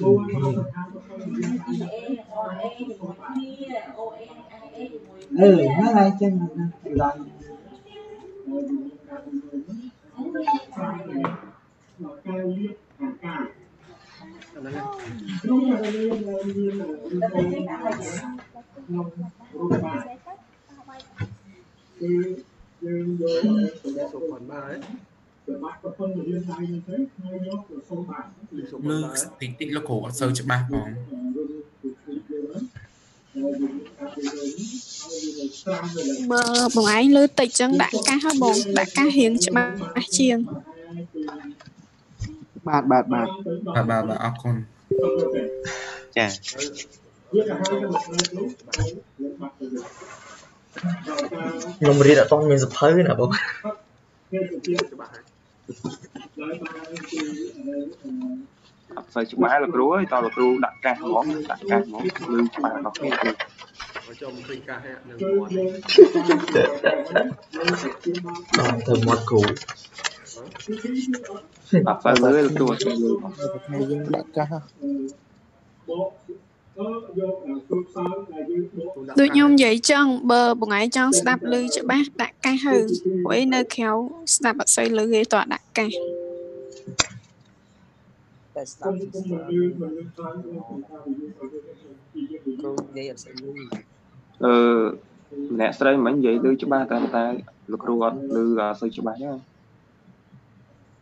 អឺហ្នឹងហើយចឹងឡើងហ្នឹងហើយគឺយើងយកសុខ ប៉ុណ្ណាហើយច្បាស់ប្រពន្ធរៀនដៃនេះទៅហើយយកទៅសូមបានសុខលើប៉ុណ្ណាហើយតិចតិចលោកគ្រូអត់សូវច្បាស់ផងបើបងឯងលើតិចចឹងដាក់កាសហើយបងដាក់កាសរៀងច្បាស់ជាងបាទបាទបាទបាទបាទបាទអរគុណចាខ្ញុំរៀនអត់ទាន់មានសភៅណាបងច្បាស់ហើយ អត់សូវច្បាស់លោកគ្រូអើយតើលោកគ្រូដាក់កាសហ្មងដាក់កាសហ្មងលឺច្បាស់ដល់គ្នាគ្រូមកចូលមកឃើញការហាក់នៅមាត់បាទទៅមាត់គ្រូអត់សូវលឺលោកគ្រូអត់សូវលឺថ្ងៃយើងដាក់កាស ដូចខ្ញុំនិយាយចឹងបើបងឯងចង់ស្ដាប់ឮច្បាស់ដាក់កាសហើយព្រោះឯនៅក្រៅស្ដាប់អត់សូវឮទេតោះដាក់កាសតែស្ដាប់គ្រូនិយាយអត់សូវលឺអឺម្នាក់ស្រីមិញនិយាយលឺច្បាស់តែតែលោកគ្រូអត់លឺអត់សូវច្បាស់ទេ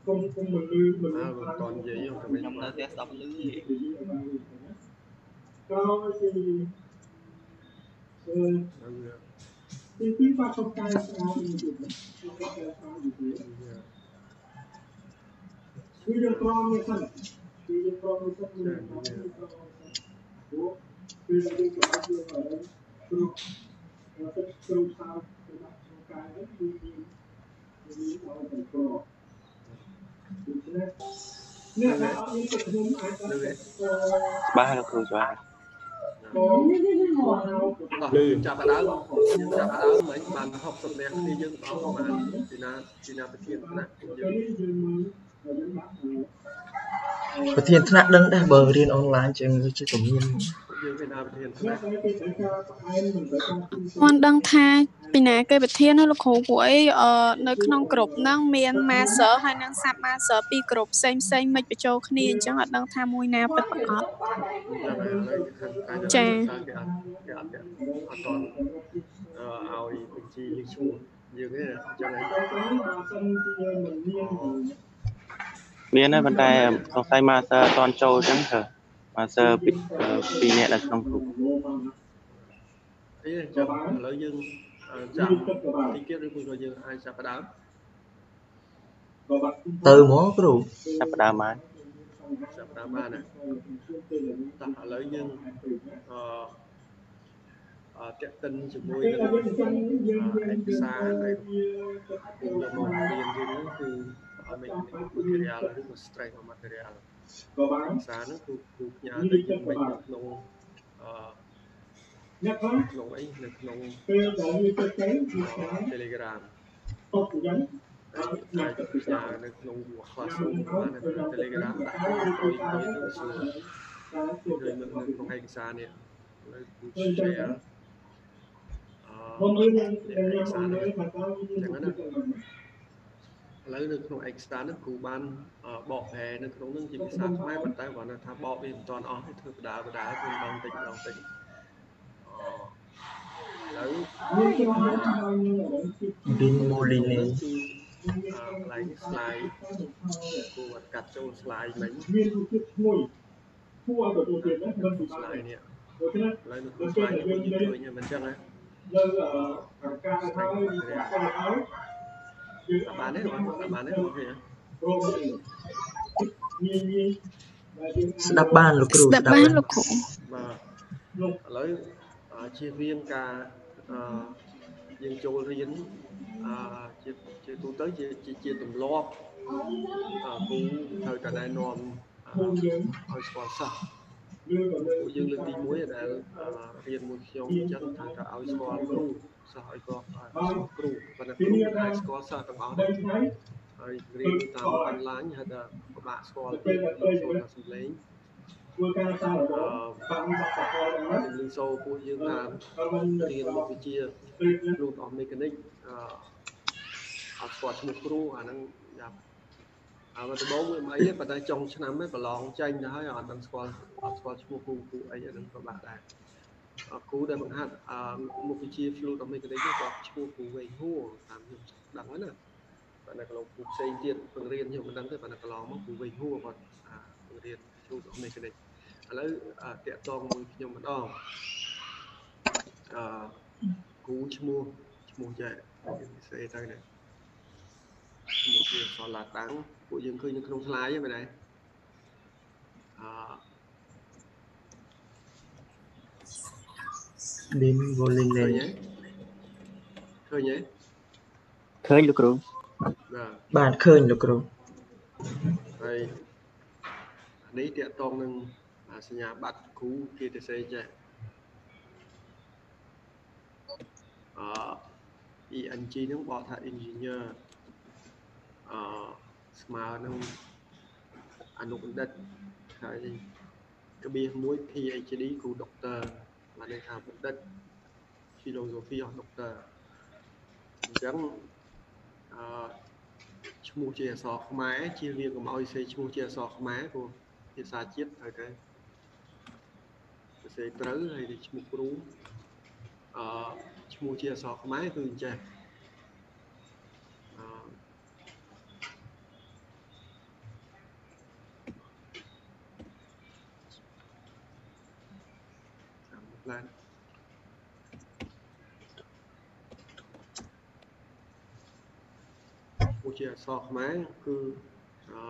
គុំគុំមិនលឺមិនអើមិនតន់និយាយខ្ញុំទៅវិញខ្ញុំនៅផ្ទះស្ដាប់លឺ ក្រោយពីអឺហ្នឹងទីពីរបាត់ចំការស្អាតនេះទៀតចំការស្អាតនេះទៀតគឺយើងក្រមនេះសិនគឺយើងក្រមនេះសិនគឺយើងក្រមនេះសិ លយើងអរិញព្រោះទឹកគ្រូសាស្ត្រទៅដាក់ក្នុងកាយនេះគឺយើងយើងឲ្យតែក្រមដូច្នេះនេះថាអត់មានទឹកខ្ញុំអាចទៅច្បាស់លោកគ្រូច្បាស់អស់លឺចាប់ដើមយើងចាប់ដើមមិញបាន60នាក់គ្នាយើងអស់ប្រហែលពីណាពីណាប្រធានណាយើងប្រធានថ្នាក់ដឹងដែរបើរៀនអនឡាញចឹងជាក៏មានយើងមានណាប្រធានថ្នាក់ មិនដឹងថាពីណាគេប្រធានណាលោកគ្រូពួកអីអឺនៅក្នុងក្រុមហ្នឹងមាន master ហើយនិង sub master ពីរក្រុមផ្សេងផ្សេងមិនបញ្ចូលគ្នាអញ្ចឹងអត់ដឹងថាមួយណាពិតប្រាកដចាគេអត់គេអត់គេអត់តន់អឺឲ្យបញ្ជីយើងឈ្មោះយើងទេអញ្ចឹងហើយមានហើយប៉ុន្តែសង្ស័យ master អត់តន់ចូលអញ្ចឹង ទៅ master ពីពីរនាក់នៅក្នុងក្រុមអីចាំឥឡូវយើងចាំទីទៀតឬក៏យើងអាចចាប់ដើមទៅហ្មងគ្រូចាប់ផ្ដើមបានចាប់ដើមបានណាតោះឥឡូវយើងអឺអឺតាក់ទិនជាមួយនឹងឯកសារដែលយើងយកមករៀនយើងហ្នឹងគឺឲ្យមាន material ឬក៏ strength of material ក៏បានឯកសារហ្នឹងគឺគឺផ្ញើទៅយើងវិញនៅក្នុងអឺអ្នកខ្លះក្នុងអីនៅក្នុងពេលដែលវាទៅទៅគឺថា Telegram ទុកអញ្ចឹងអាចផ្ញើនៅក្នុង classroom បាននៅ Telegram ដាក់អុយអុយទៅសួរដូចនៅក្នុងឯកសារនេះនៅគឺ share អមុនឺនេះយើងយើងយកមកលើថាតើវាមាន ឥឡូវនៅក្នុងឯកសារនេះគ្រូបានបកប្រែនៅក្នុងនឹងជាភាសាខ្មែរប៉ុន្តែគាត់ថាបកវាមិនទាន់អស់ទេធ្វើបដាបដាធ្វើម្ដងតិចម្ដងតិចឥឡូវមានច្រើនហើយយើងអរិញទីពីមូលីនីគឺកន្លែង slide គួរកាត់ចូល slide មិញមានរូបភាពឈ្ងុយគួរឲ្យទទួលទានណាមិនពិបាក slide នេះដូច្នេះឥឡូវនៅក្នុង slide នេះយើងជួយមិនអញ្ចឹងណាយើងអឺការហើយការហើយយើង បានទេបាទបានទេអូខេព្រោះមានមានដែលយើងស្ដាប់បានលោកគ្រូស្ដាប់បានលោកគ្រូបាទឥឡូវជៀសវាងការអឺយើងចូលរៀនអឺជាជាទូទៅជាជាជាទម្លាប់អឺគូត្រូវតែណែនាំអឺភូមិយើងឲ្យស្គាល់សិស្សយើងក៏លើពួកយើងលើកទី1ដែលអឺរៀនមួយខ្ញុំអញ្ចឹងត្រូវតែឲ្យស្គាល់គ្រូ សិស្សឲ្យគាត់ឲ្យស្គាល់គ្រូប៉ុន្តែគ្រូអាចស្គាល់សិស្សទាំងអស់ដៃដែរថ្ងៃហើយរៀនតាម online ហៅថាពិបាកស្គាល់ទៀតស្គាល់ថាសំឡេងធ្វើការសាកល្បងអឺបានបកកលដល់ជំនាញសូពួកយើងថាហើយមិនរៀនមុខវិជ្ជាព្រឹកណារូបអស់មេកានិកអឺអត់ស្គាល់ឈ្មោះគ្រូអាហ្នឹងយ៉ាប់អើបើដំបូងវាមិនអីទេប៉ុន្តែចុងឆ្នាំហ្នឹងប្រឡងចេញទៅហើយអត់ដឹងស្គាល់អត់ស្គាល់ឈ្មោះគ្រូគ្រូអីអាហ្នឹងក៏បាក់ដែរអ គ្រូដែលបង្ហាត់អឺមុខវិជ្ជា fluid of mechanics នេះក៏ឈ្មោះគ្រូវែងហួរតាមខ្ញុំដឹងហើយណាប៉ុន្តែកន្លងគ្រូផ្សេងទៀតបង្រៀនខ្ញុំមិនដឹងទេប៉ុន្តែកន្លងមកគ្រូវែងហួរគាត់អាបង្រៀន fluid of mechanics ឥឡូវអាតាក់តងមួយខ្ញុំម្ដងអឺគ្រូឈ្មោះឈ្មោះចែស្អីទៅណាឈ្មោះជាសឡាតាំងពួកយើងឃើញនៅក្នុង slide ហ្នឹងមែនទេអឺ ឌីនវ៉ូលីងឃើលេញទេឃើញទេឃើញលោកគ្រូបាទបាទឃើញលោកគ្រូហើយអានេះតកតងនឹងអាសញ្ញាបត្រគ្រូគេទៅសេចេះអឺ ENG ហ្នឹងបកថា engineer អឺស្មើនឹងអនុបណ្ឌិតហើយក្បៀសមួយ PhD គ្រូ Doctor បានន័យថាបណ្ឌិត philosophy of Doctor អញ្ចឹងអឺឈ្មោះជាអក្សរខ្មែរជាវាកុំឲ្យសេឈ្មោះជាអក្សរខ្មែរព្រោះភាសាជាតិត្រូវតែសរសេរត្រូវហើយទៅឈ្មោះគ្រូអឺឈ្មោះជាអក្សរខ្មែរគឺអញ្ចេះអឺចាំមើលឡើងឈ្មោះ ជាអក្សរខ្មែរគឺអឺ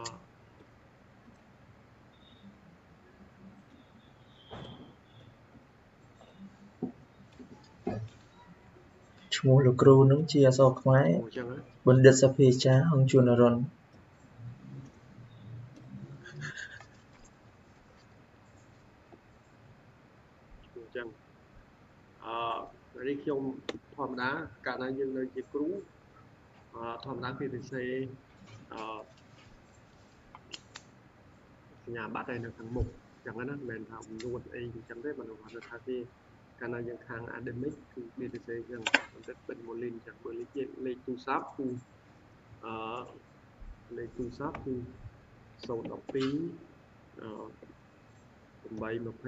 ឈ្មោះលោកគ្រូនឹងជាអក្សរខ្មែរឈ្មោះអញ្ចឹងណាបណ្ឌិតសភាចារអង្គជួននរន ឈ្មោះអញ្ចឹងអឺនេះខ្ញុំធម្មតាកាលណាយើងនៅជាគ្រូអឺ ធម្មតាគេទៅសេអឺសញ្ញាបត្រឯនៅខាងមុខអញ្ចឹងណាមិនមែនថានួនអីអញ្ចឹងទេបើគាត់ថាគេកាលណាយើងខាង academic គឺគេទៅសេអញ្ចឹងបន្តិចបិទ molin អញ្ចឹងបើលេខទៀតលេខទូរស័ព្ទគឺអឺលេខទូរស័ព្ទគឺ012អឺ821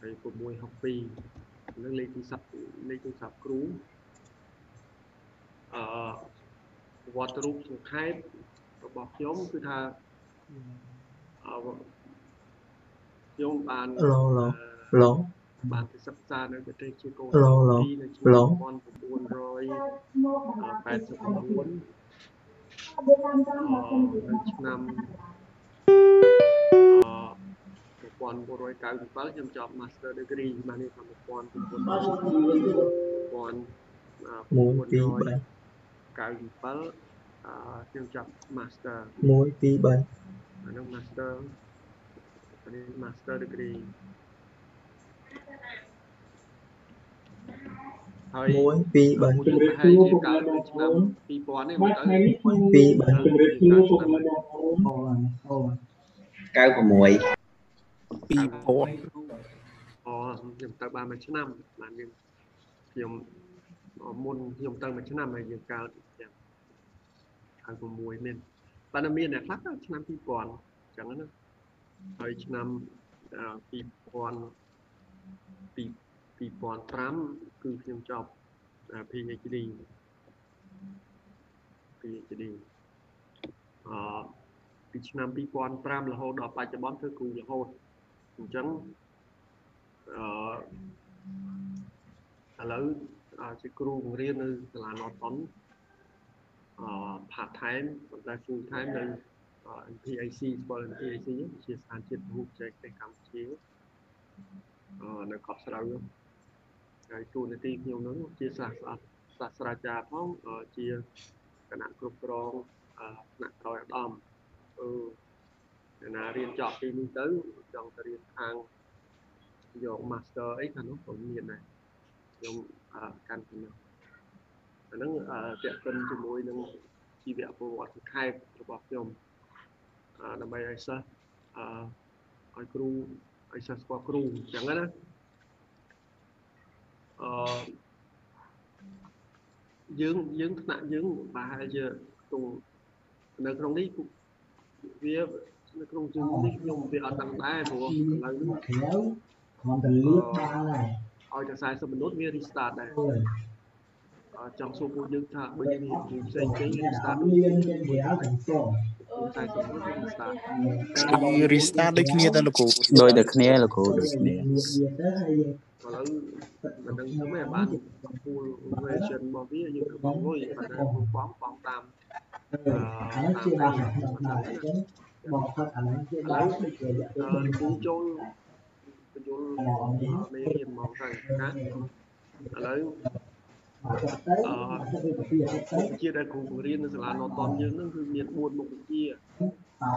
ហើយ662នឹងលេខទូរស័ព្ទលេខទូរស័ព្ទគ្រូ អឺវត្តរូបសង្ខេបរបស់ខ្ញុំគឺថាអឺខ្ញុំបានឡូឡូឡូបានទៅសិក្សានៅប្រទេសជាកូនឡូឡូនៅឆ្នាំឡូ1989អឺនៅឆ្នាំអឺ1997ខ្ញុំចប់ Master Degree បាននេះឆ្នាំ1900 1900 1 2 3 97អឺខ្ញុំចាប់ Master 1 2 3អានោះ Master អានេះ Master Degree ហើយ1 2មួយ3យើងប្រហែលជាកើតនៅឆ្នាំ2000នេះបាមកត់ទៅថ្ងៃនេះខ្ញុំពីរបាទជម្រាបសួរពុកម៉ែបងប្អូនអូអូ2000អូខ្ញុំទៅបានមួយឆ្នាំបានយើងខ្ញុំ មុនខ្ញុំទៅមួយឆ្នាំហើយយើងកើតយ៉ាង96មានបានតែមានអ្នកខ្លះទៅឆ្នាំ2000អញ្ចឹងណាហើយឆ្នាំអឺ2000 2005គឺខ្ញុំចប់ PhD PhD អឺពីឆ្នាំ2005រហូតដល់បច្ចុប្បន្នធ្វើគ្រូរហូតអញ្ចឹងអឺឥឡូវ ជាគ្រូបង្រៀននៅសាលា Norton អឺ part time ប៉ុន្តែ full time នៅ NPAC ស្គាល់ NPAC ជាស្ថានជាតិពហុបច្ចេកទេសកម្ពុជាអឺនៅកោះស្រូវហ្នឹងហើយតួនាទីខ្ញុំហ្នឹងជាសាស្ត្រាសាស្ត្រាចារ្យផងជាគណៈគ្រប់គ្រងថ្នាក់ក្រោយឧត្តមអឺអ្នកណារៀនចប់ពីនេះទៅចង់ទៅរៀនខាងយក master អីខាងនោះក៏មានដែរខ្ញុំ កាន់ពីនោះអាហ្នឹងតេតិនជាមួយនឹងជីវប្រវត្តិសង្ខេបរបស់ខ្ញុំដើម្បីឲ្យសិស្សអឺឲ្យគ្រូឲ្យសិស្សស្គាល់គ្រូអញ្ចឹងណាអឺយើងយើងថ្នាក់យើងប្រហែលជាក្នុងនៅក្នុងនេះវានៅក្នុងជើងនេះខ្ញុំវាអត់ដឹងដែរព្រោះឥឡូវនេះក្រៅគ្រាន់តែលៀបបានហើយ ឲ្យតែ40មិនិតវា restart ដែរអូយអឺចង់សួរពួកយើងថាបើយើងនិយាយផ្សេងផ្សេង restart លៀនចេញក្រៅទាំងសង40មិនិត restart គឺ restart ដូចគ្នាទៅលោកគ្រូដូចតែគ្នាលោកគ្រូដូចគ្នាលៀបវាទៅហើយយើងឥឡូវមិនដឹងធ្វើម៉េចបាន full version របស់វាយើងទៅបងលុយប៉ុន្តែបងបងបងតាមអានេះជាបានក្នុងដែរអញ្ចឹងបងផឹកអានេះជាដល់ដូចជារយៈពេលអឺគូចូល បញ្យលមេរៀនមកទៅណាឥឡូវមកទៅទៅទៅទៅពីទៅមុខវិជ្ជាដែលគ្រូបង្រៀននៅសាលាណតនយើងហ្នឹងគឺមាន4មុខវិជ្ជា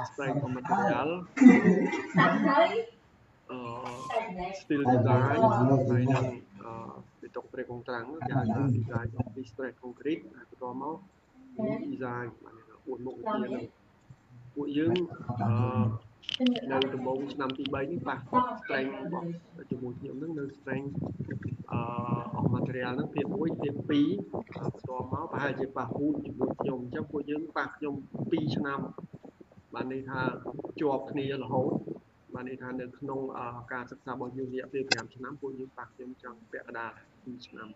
Strength of Material អឺ Steel Design ហើយនឹងអឺពីតុកប្រេកុងត្រាំងគេហៅថា Design of the Stress Concrete ហើយបន្តមក Design បាន4មុខវិជ្ជាហ្នឹងពួកយើងអឺនៅដំបូងឆ្នាំទី3នេះប៉ះ strength របស់ជាមួយខ្ញុំហ្នឹងនៅ strength អឺ of material ហ្នឹងភាគ1ភាគ2បន្ទាប់មកប្រហែលជាប៉ះពូជជាមួយខ្ញុំអញ្ចឹងពួកយើងប៉ះខ្ញុំ2ឆ្នាំបានន័យថាជាប់គ្នារហូតបានន័យថានៅក្នុងអឺការសិក្សារបស់យើងរយៈពេល5ឆ្នាំពួកយើងប៉ះខ្ញុំចង់ពាក់កណ្ដាល2ឆ្នាំ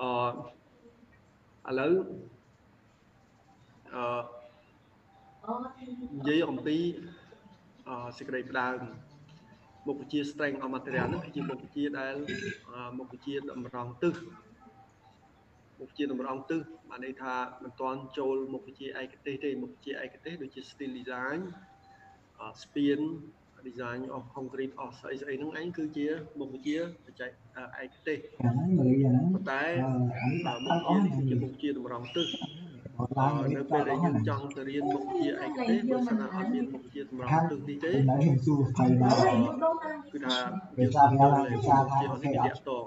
អឺឥឡូវអឺ និយាយអំពីអឺសេចក្តីផ្ដើមមុខវិជ្ជា strength of material ហ្នឹងគឺជាមុខវិជ្ជាដែលអឺមុខវិជ្ជាតម្រង់ទិសមុខវិជ្ជាតម្រង់ទិសបានន័យថាមិនទាន់ចូលមុខវិជ្ជាឯកទេសទេមុខវិជ្ជាឯកទេសដូចជា steel design អឺ spin design of concrete of ស្អីស្អីហ្នឹងឯងគឺជាមុខវិជ្ជាបច្ចេកឯកទេសអាហ្នឹងមើលយ៉ាងហ្នឹងប៉ុន្តែអានេះអដាក់ឺអមុខស់វិជ្ជាអស់នេះគឺជាមុខវិជ្ជាតម្រង់ទិសអត់អឡើងឺ នៅពេលដែលយើងចង់ទៅរៀនមុខវិជ្ជាឯកទេសបើសិនណាអត់មានមុខវិជ្ជាតម្រង់ទិសនេះទេនៅហ៊ានសួរស្ថៃមកគឺថាវាយើងថាទៅវាលើថាមុខថាវិជ្ជានេះវាតាក់ទង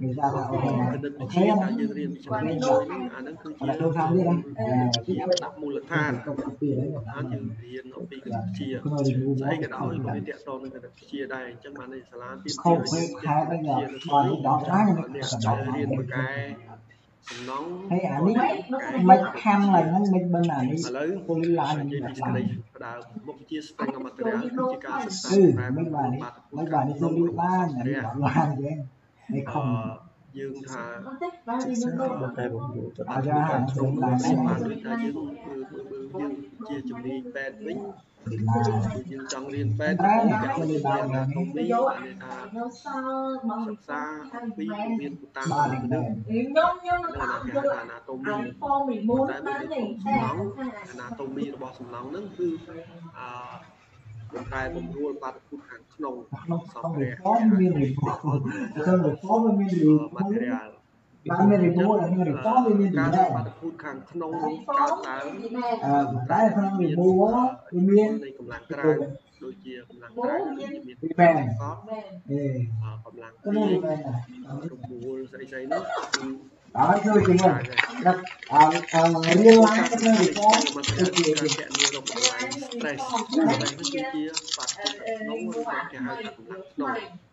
វាថាថាអូខេគណិតវិទ្យាដែលយើងរៀនពីឆ្នាំទី1ហ្នឹងអាហ្នឹងគឺជាអត់ដូចខាងនេះណាជាដាក់មូលដ្ឋានទៅពីហ្នឹងអាយើងរៀនអំពីគណិតវិទ្យាក្នុងរីវស្អីក៏ដោយក៏វាតាក់ទងនឹងគណិតវិទ្យាដែរអញ្ចឹងបានន័យសាលាទីស្កូបពេលខែហ្នឹងបានដល់ណានេះអ្នករៀនបកែសំណង ហើយអានេះមិនខាំឡើងហ្នឹងមិនបិណ្ឌអានេះឥឡូវពូលីឡាននិនេះយាយពីសេចក្តីផ្ដើមមុខវិជ្ជា strength of material គឺជាការសិក្សាគឺតែមិនបាននេះបាត់មិនបាននេះទៅលីបានអានេះដល់ឡានយើងនេះខំអឺយើងថាតែបងគ្រូទៅអាចារ្យហាស្រុកឡានបានបានដូចថាយើងគឺយើងជាជំនាញពេទ្យវិញលីឡានគឺ យើងចង់រៀនពេទ្យតែយើងតែចង់លីរៀនឡានអានេះណាតូមីបានន័យថាសិក្សាអំពីមានពូតាំងបានមនុស្សខ្ញុំខ្ញុំនៅអអាត់ណាយល់អាណាតូអាមីហ្វមរីមូនតែបាបើនយើងទេសំតែណងអាណាតូមីរបស់សំណងហ្នឹងគឺអឺបំកែបំរួលបាតុភូតខាងក្នុងក្នុងសក្នុងពរីរៈហ្វមមានរីហ្វមក្នុងរីហ្វមមានរីហ្វម material បានមានរីហ្វមហើយរីហ្វមវាមានការដែរបាតុភូតខាងក្នុងនឹងកើតឡើងអឺតែក្នុងរីហ្វមវាមាននៃកម្លាំងក្រៅដូចជាកម្លាំងក្រៅដូចជាមានពីបែនសតអេកម្លាំងក៏មានរីបែនដែររមូលស្អីស្អីនោះគឺហើយជួយជាមួយដាក់អឺអឺរៀនឡើងក្នុងរីហ្វមមកគឺជាជាការកែនេះរកកម្លាំង stress stress នេះគឺជាបាត់ក្នុងរបស់គេហៅថាកម្លាំងក្នុង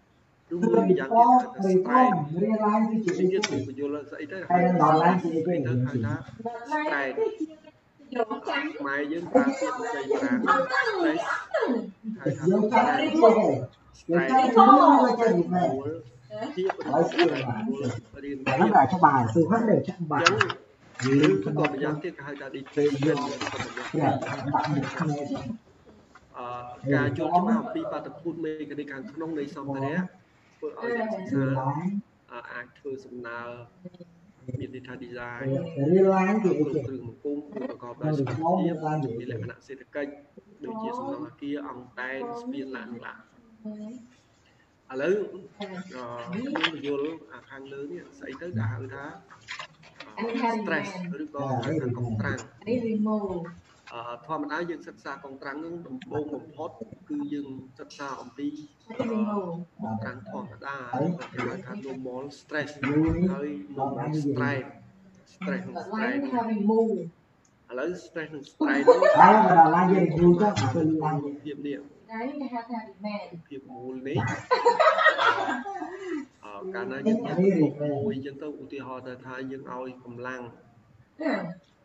ឬមួយរីយ៉ាងហ្វទៀតមហៅថារីហ្វ stress មរៀនឡើងគឺជានេះអីគេទៅពន្យល់ស្អីទៅហើយនឹងដល់ឡើងជាអីទៅទៅហៅថា stress ខ្មែរយើងប្រើពាក្យចៃប្រាំ stress ហៅថាយើងចាំ stress រីហ្វមយើង stress ចាំខ្លួនមកចេះរីហ្វមជាហើយស្គាល់បានរៀនតែរៀហ្នឹងនតែច្បាស់សួរហ្នឹងទៅចាក់បាអក់ញ្ចឹងឬឬក៏ក៏ម្ម្យ៉ាងយ៉ាងទៀតគេហៅថា depression ក៏ម្យ៉ាងព្រះដាក់មុខគ្នាទៅអឺការយល់ច្បាស់អំពីបាតុភូតមេកានិកខាងក្នុងនៃសម្ភារៈ ធ្វើឲ្យអ្នកសិក្សារៀនឡើងអឺអាចធ្វើសំណើមានន័យថា design រៀនឡើងគឺអីគ្រោះគេគ្រឿងសង្គមគឺប្រកបដោយសុខភាពមានលក្ខណៈសេដ្ឋកិច្ចដូចជាសំណង់អគារអង្គតែនស្ពានឡានឡានឥឡូវអឺខ្ញុំយល់អាខាងលើនេះស្អីទៅគេហៅថា stress ឬក៏ហៅថាកុងត្រាំងនេះរីមូនអឺ ធម្មតាយើងសិក្សាកុងត្រាំងនឹងដំបូងបំផុតគឺយើងសិក្សាអំពីរីមូនកុងត្រាំងធម្មតាគេហៅថា normal stress យូរនេះហើយ normal stress stress និងឡា stress នថារីមូនឥឡូវ stress និង stress ហើយដល់ឡើងយើងយូរទៅទៅឡើងភាពនេះ đấy cái hai thằng mẹ ភាពមូលនេះអឺកាលណាយើងយកទុកមួយអញ្ចឹងទៅឧទាហរណ៍ទៅថាយើងឲ្យកម្លាំង ừ.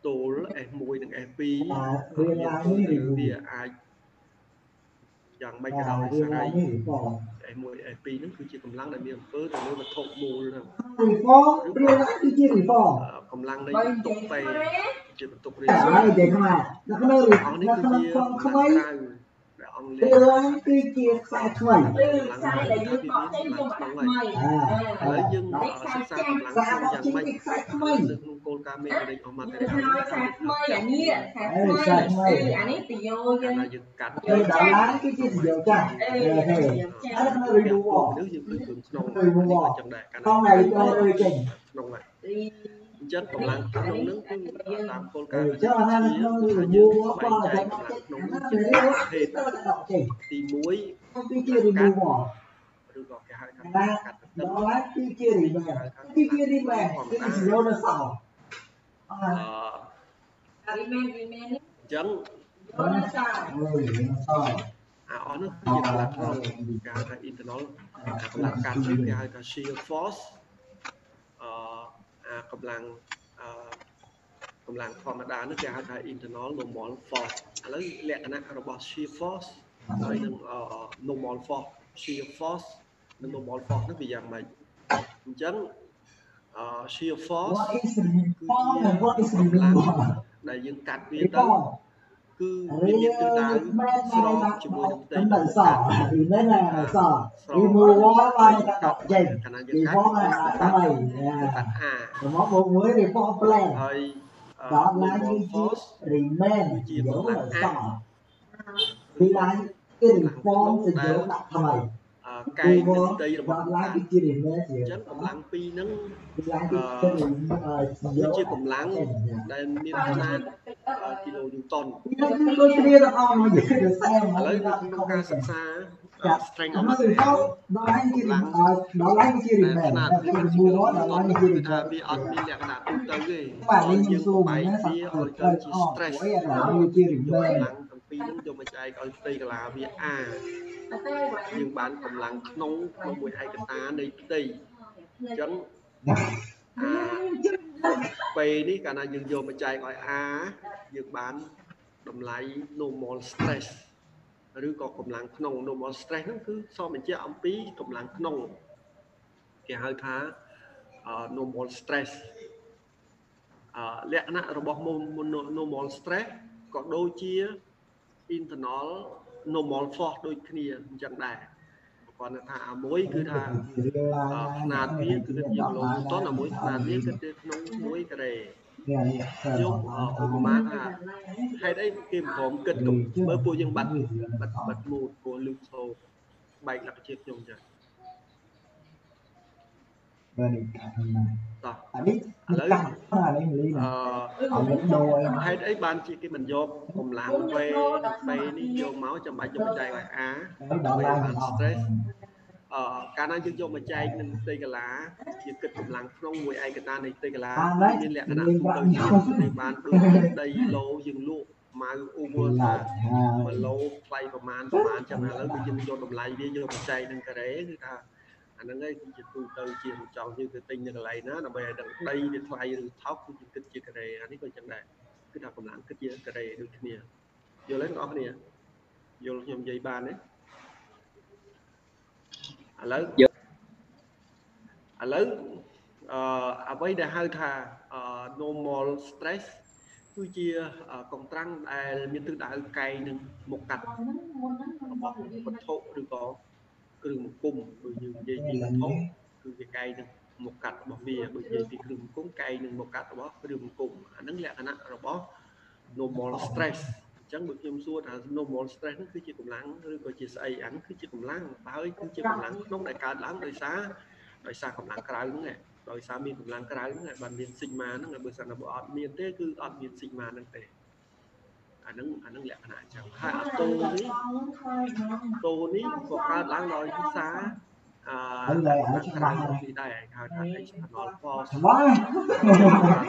ទល់ S1 និង S2 là វា về lại như thì វាអាចយ៉ាងម៉េចក៏ដោយ là សេ về រី lại như thì bỏ S1 S2 ហ្នឹងគឺជាកម្លាំងដែលមានអំពើទៅលើវត្ថុមូលហ្នឹង thì bỏ về lại cái kia thì bỏ អឺកម្លាំងនៃ bây បន្ទុក giờ ពេ thế ជាបន្ទុករៀន cả សូត្រ hai để không à nó không đâu អស់នេះ nó គឺ không ជា không កម្ không លាំង ấy ក្រៅ ដែលអង្គលា về lại cái kia sai không ấy ừ sai là dương bỏ thêm vô mặt mày ឥឡូវយើង đấy សិ sai ក្សា chăng កម្លាំងក្នុង ra យ៉ាង đó ម៉េច chính sai không នៅ ấy ក្នុងគោលការណ៍មេរៀនអស់មកតែ Thứ hai sai mây à nia sai Ê, mây sai mây. ừ anh ấy thì vô កាល dân ណាយើងកាត់ Ê, đã lá cái kia thì điều chăng ừ Ê, thế dân nó chăng không đi mua នេះយើងឃើញគ្រឿងក្នុងឃើញមកចឹងដែរកាលណា con này con ơi chỉnh ក្នុងហើយ đi អ ញ្ចឹងកម្លាំងក្នុងហ្នឹងគឺតាមគោលការណ៍ ừ chứ mà hai nó không đi ថាយើង mua បែង con ចែ là ក nó កម្លាំង chết ក្នុង nó ជាប្រភេទ nó là động chỉnh ទី1 cái kia thì mua bỏ ឬក៏គេហៅថា là កាត់ទឹក đó là cái kia thì về cái kia đi về cái gì vô nó sỏ អ à ឺ đi men đi men អញ្ចឹង vô nó sai ơi nó sỏ អាអស់នោះគឺជាកម្លាំងក្នុងគេហៅថា internal អាកម្លាំងកាត់នេះគេហៅថា shear force អឺអា កម្លាំងអឺកម្លាំងធម្មតានេះគេហៅថា internal normal force ឥឡូវលក្ខណៈរបស់ shear force ហើយនឹងអឺ normal force shear force និង normal force នេះវាយ៉ាងម៉េចអញ្ចឹងអឺ shear force what is the form and what is the កម្លាំង form ដែលយើងកាត់វា cái ទៅ form គឺវាមានទិសដៅស្របជាមួយនឹងផ្ទៃ tấm ដី đợt sỏ thì mới là sỏ đi mua bó ba người ta đọc chỉnh កាលណាយើង thì កាត់ bó គឺ là កា tao ត់ mày កាត់អា rồi món bộ mới thì bó plan ហើយអឺ đó là normal như force chiếc remain Như chiếc dấu là là ác. sỏ thì là cái reform thì dấu đặt thầy អឺ កែងនឹងផ្ទៃរបស់ đó កា là ត់ cái chiếc remain អ thì ញ្ចឹងកម្លាំងពីរហ្នឹង thì là cái chiếc remain វាជា dấu កម្លាំងដែលមានខនាតអឺគីឡូញូតន tôi kia là on mà dễ được xem ឥ mà ឡូវ bây នៅ giờ ក្នុង không ការ có សិ xem ក្សា Dạ. strength nó of từ material đâu đó là cái chiếc đó là cái chiếc ដែល remain ຂនាត đó វា là គី mua ឡូ đó ញូ là តន cái គឺ chiếc ថា remain វាអត់មានលក្ខណៈទូទៅទេ các bạn ហើយ lên យើង YouTube បែក nó វា sắp ឲ្យ ở ទៅ cơn ជា on stress của em là như chiếc យក remain កម្លាំងទាំងពីរហ្នឹងយកមកចែកឲ្យផ្ទៃកលាវា A យើងបានកម្លាំងក្នុងក្នុងមួយឯកតានៃផ្ទៃអញ្ចឹងអាពេលនេះកាលណាយើងយកមកចែកឲ្យ A យើងបានតម្លៃ normal stress ឬក៏កម្លាំងក្នុង normal stress ហ្នឹងគឺសបញ្ជាក់អំពីកម្លាំងក្នុងគេហៅថាអឺ normal stress អឺលក្ខណៈរបស់ normal stress ក៏ដូចជា internal normal force ដូចគ្នាអញ្ចឹងដែរគាត់ថាអាមួយ គឺថាអឺຂនាតវាគឺគិតជាគីឡូញូតនអាមួយຂនាតវាគិតទៅក្នុង1ការ៉េខ្ញុំអឺឧបមាថាហេតុអីគេមិនព្រមគិតកុំមើលពួកយើងបាត់បាត់បាត់មូតព្រោះលឺសូបែកលក្ខជាតិខ្ញុំចឹង rồi thì cả thằng này តោះ à biết Ở đi đây- cắt nó là lấy lý អ này ឺ ở những đô em ហេតុអីបានជាគេមិនយកកម្លាំងវេវេនេះយកមកចាំបាច់យកមកចែកឲ្យអា cái đó là បាន mình stress học អឺកាលណាយើងយកមកចែកនឹងផ្ទៃកលាយើងគិតកម្លាំងក្នុងមួយឯកតានៃផ្ទៃកលាអាហ្នឹងមានលក្ខណៈមានទូបាក់ទៅញ៉ាំជាងបានដូចដីឡូយើងលក់ម៉ៅអ៊ូវថា là 1ឡូថ្លៃប្រមាណប្រមាណចឹងឥឡូវគឺយើងយកតម្លៃវាយកមកចែកនឹងការ៉េគឺថា អាហ្នឹងឯងគឺជាទូទៅជាងចង់យើងទៅទិញនៅកន្លែងណាដើម្បីឲ្យដឹងដីវាថ្លៃឬថោកគឺយើងគិតជាការ៉េអានេះក៏ចឹងដែរគឺថាកម្លាំងគិតជាការ៉េដូចគ្នាយល់ទេបងប្អូនគ្នាយល់ខ្ញុំនិយាយបានទេឥឡូវឥឡូវអឺអ្វីដែលហៅថាអឺ normal stress គឺជាអឺកុងត្រាំងដែលមានទិសដៅកែងនឹងមកកាត់របស់វត្ថុឬក៏ គ្រឿងមង្គមដូចយើងនិយាយពីវត្ថុគឺវាកែងនឹងមកកាត់របស់វាដូចនិយាយពីគ្រឿងមង្គមកែងនឹងមកកាត់របស់គ្រឿងមង្គមអាហ្នឹងលក្ខណៈរបស់ normal stress អញ្ចឹងបើខ្ញុំសួរថា normal stress ហ្នឹងគឺជាកម្លាំងឬក៏ជាស្អីអាហ្នឹងគឺជាកម្លាំងបើហើយគឺជាកម្លាំងក្នុងដែលកើតឡើងដោយសារដោយសារកម្លាំងក្រៅហ្នឹងឯងដោយសារមានកម្លាំងក្រៅហ្នឹងឯងបានមាន sigma ហ្នឹងហើយបើសិនបើអត់មានទេគឺអត់មាន sigma ហ្នឹងទេ អាហ្នឹងអាហ្នឹងលក្ខណៈអញ្ចឹងហើយអាតូនេះតូនេះក៏កើតឡើងដោយភាសាអឺ Ở đây, ở trong ក្រៅ băng này. នេះដែរហៅថា external force Wow. បាន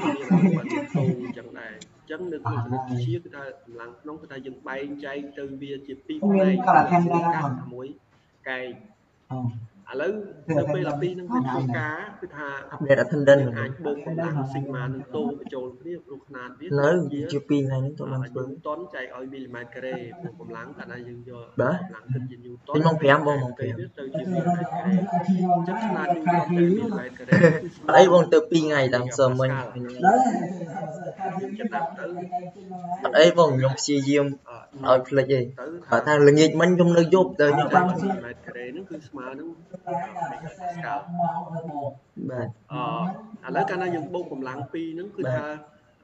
មានតូអញ្ចឹងដែរអញ្ចឹងចឹងនៅក្នុងគណិតវិទ្យាគឺថាកម្លាំងក្នុងគឺថាយើងបែងចែកទៅវាជាពីរមានផ្នែកកលៈខណ្ឌដែរណាកាបងត់មួយកែងអូ ឥឡូវនៅពេលដល់ពីរហ្នឹងវាធ្វើការគឺថា update attendance យើងអាចបូកកម្លាំង sigma នឹងតូបញ្ចូលគ្នាព្រោះខនាតវានៅជា2ថ្ងៃនេះទៅអាបានធ្វើយូតនចែកឲ្យមីលីម៉ែត្រការ៉េព្រោះកម្លាំងកាលណាយើងយកបាទកម្លាំងគិតជាយូតនពេញម៉ោង5បងម៉ោងពេល5វាទៅជាមីលីម៉ែត្រការ៉េអញ្ចឹងខនាតយូតនទៅមីលីម៉ែត្រការ៉េគឺស្មើអត់អីបងទៅ2ថ្ងៃតាមសើមិញដែរយើងចិត្តដាក់ទៅអត់អីបងខ្ញុំព្យាយាមអឺឲ្យភ្លេចទេទៅបើថាល្ងាចមិញខ្ញុំនៅយប់ទៅខ្ញុំចែបាកត់មីលីម៉ែត្រការ៉េហ្នឹងគឺស្មើនឹងស្កាលបាទអឺឥឡូវកាលណាយើងបូកកម្លាំងពីរហ្នឹងគឺថា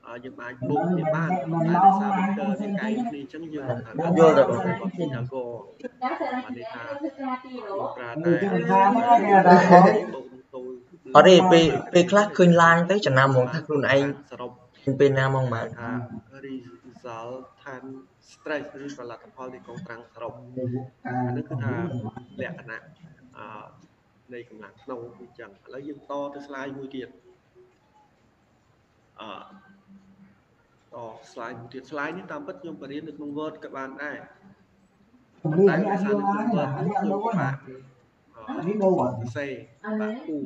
អឺយើងអាចបូកគ្នាបានតែដោយសារ vector វាកែងគ្នាអញ្ចឹងយើងយល់ដល់បងគាត់ពីថាកតែតែនេះថាធ្វើការទីរោប្រើនៅតែក្នុងខាងហ្នឹងគេថាបងបូកនឹងតូចអត់ទេពេលពេលខ្លះឃើញឡាញទៅចំណាំហ្មងថាខ្លួនឯងសរុបពេលណាមកម៉ានថា result time stress ឬក៏លទ្ធផលនៃកងត្រាំងសរុបអានេះគឺថាលក្ខណៈអឺ នៃកម្លាំងក្នុងគឺអញ្ចឹងឥឡូវយើងតទៅ slide មួយទៀតអឺត slide មួយទៀត slide នេះតាមពិតខ្ញុំបរៀននៅក្នុង Word ក៏បានដែរជំតែនាញដោយអាចសារយកនៅក្នុងឡើង Word អានេះនេះអត់ខ្ញុំលោកបាណាក់អានេះដូរអត់សរសេរបាក់គូ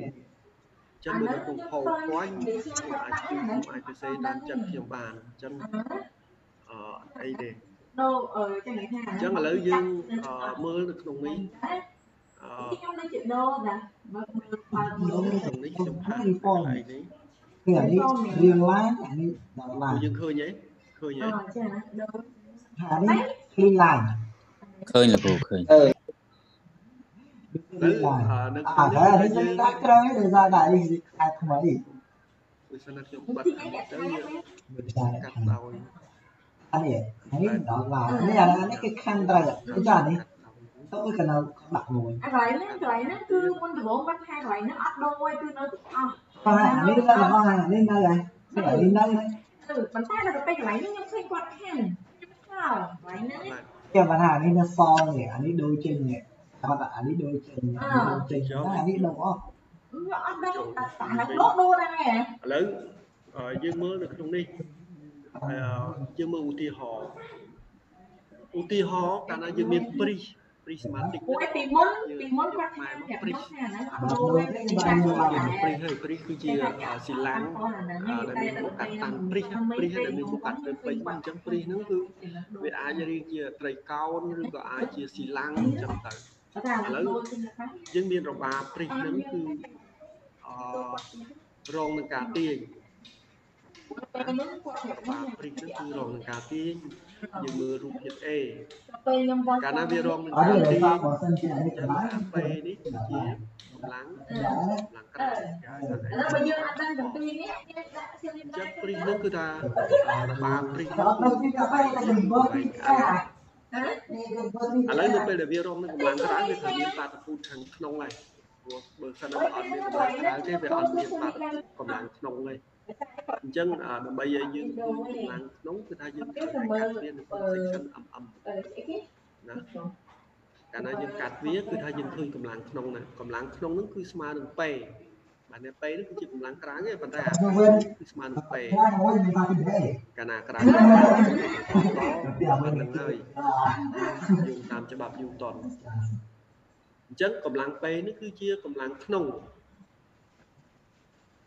ចឹងនៅក្នុង PowerPoint ខ្ញុំអាចគូខ្ញុំអាចសរសេរតាមចិត្តខ្ញុំបានអញ្ចឹងអឺអីទេដូរអឺចឹងគេថាអញ្ចឹងឥឡូវយើងអឺមើលនៅក្នុងនេះ អឺខ្ញុំដូចជាដូរណាមើលមើលបើមើលក្នុងនេះខ្ញុំផាកកន្លែងនេះគឺអានេះរៀងឡើងអានេះដល់ឡើងយើងឃើញហ៎ឃើញហ៎អឺចឹងណាដូរអានេះឃ្លីឡើងឃើញលោកគ្រូឃើញអឺនៅឃ្លីឡើងអឺនៅក្នុងអានេះតែអាគឺនេះយើងតែក្រោយដោយសារតែនេះខែថ្មីដូចសិនណាខ្ញុំបិទអានេះទៅយើងដូចតែកាត់ដោយអានេះអានេះដល់ឡើងនេះអានេះគឺខាងត្រូវគឺចានេះ ទៅវាកណ្ដោដាក់មួយអាកន្លែងហ្នឹងកន្លែងហ្នឹងគឺមុនដំបូងគាត់ថាកន្លែងហ្នឹងអត់ដូរទេគឺនៅទាំងអស់បាទអានេះទៅដល់អានេះនៅហើយអានេះនៅគឺប៉ុន្តែដល់ទៅពេលកន្លែងហ្នឹងខ្ញុំឃើញគាត់ខាងខ្ញុំឆ្ងល់កន្លែងហ្នឹងគេបានថាអានេះនៅសល់នេះអានេះដូរចេញនេះគាត់អានេះដូរចេញដូរចេញអានេះដូរអស់វាអត់ដូរតែតែដូរដូរដែរឥឡូវអឺយើងមើលនៅក្នុងនេះអឺយើងមើលឧទាហរណ៍ឧទាហរណ៍កាលណាយើងមាន prism prismatic ពួកឯពីមុនពីមុនគាត់ថាតែព្រឹកថាហ្នឹងអត់ដូរទេគឺតែគាត់តែព្រិសហើយព្រិសគឺជាស៊ីឡាំងដែលមានមុខកាត់តាមព្រិសព្រិសដែលមានមុខកាត់ទៅពេញអញ្ចឹងព្រិសហ្នឹងគឺវាអាចរៀងជាត្រីកោណឬក៏អាចជាស៊ីឡាំងអញ្ចឹងទៅថាឥឡូវគឺថាយើងមានរបាព្រិសហ្នឹងគឺអឺរងនឹងការទាញពេលហ្នឹងគាត់របាព្រិសហ្នឹងគឺរងនឹងការទាញ យើងមើលរូបភាព A ពេលខ្ញុំវល់កាលណាវារងនឹងអត់ការទេទាញបើបើសិនជាអានេះចឹកងន្លែងអាពេនេះគឺជាកម្លាំងកម្លាំងក្រៅឥឡូវបើយើងអត់ដឹងទាំងពីរនេះយើងដាក់សៀលីចឹណាងព្រិសហ្នឹងគឺថារបាព្រិសអត់ដឹងពីកាហ្វេតែកំបោះពីអាហ៎នេះកំបោះឥឡូវនៅពេលដែលវារងនឹងកម្លាំងក្រៅវាថាមានបាតុភូតខាងក្នុងហើយព្រោះបើសិនណាអត់មានកម្លាំងក្រៅទេវាអត់មានបាតុកម្លាំងក្នុងទេ អញ្ចឹងអាដើម្បីឲ្យយើងមានកម្លាំងក្នុងគឺថាយើងត្រូវតែកាត់វានៅក្នុង section MM អឺអីគេណាកាលណាយើងកាត់វាគឺថាយើងឃើញកម្លាំងក្នុងណាកម្លាំងក្នុងហ្នឹងគឺស្មើនឹង P បាទនេះ P នេះគឺជាកម្លាំងក្រៅទេប៉ុន្តែអាគឺស្មើនឹង P ខ្លាំងមួយមិនថាពីទេកាលណាក្រៅតបាននឹងហើយយោងតាមច្បាប់យូតនអញ្ចឹងកម្លាំងពេនេះគឺជាកម្លាំងក្នុង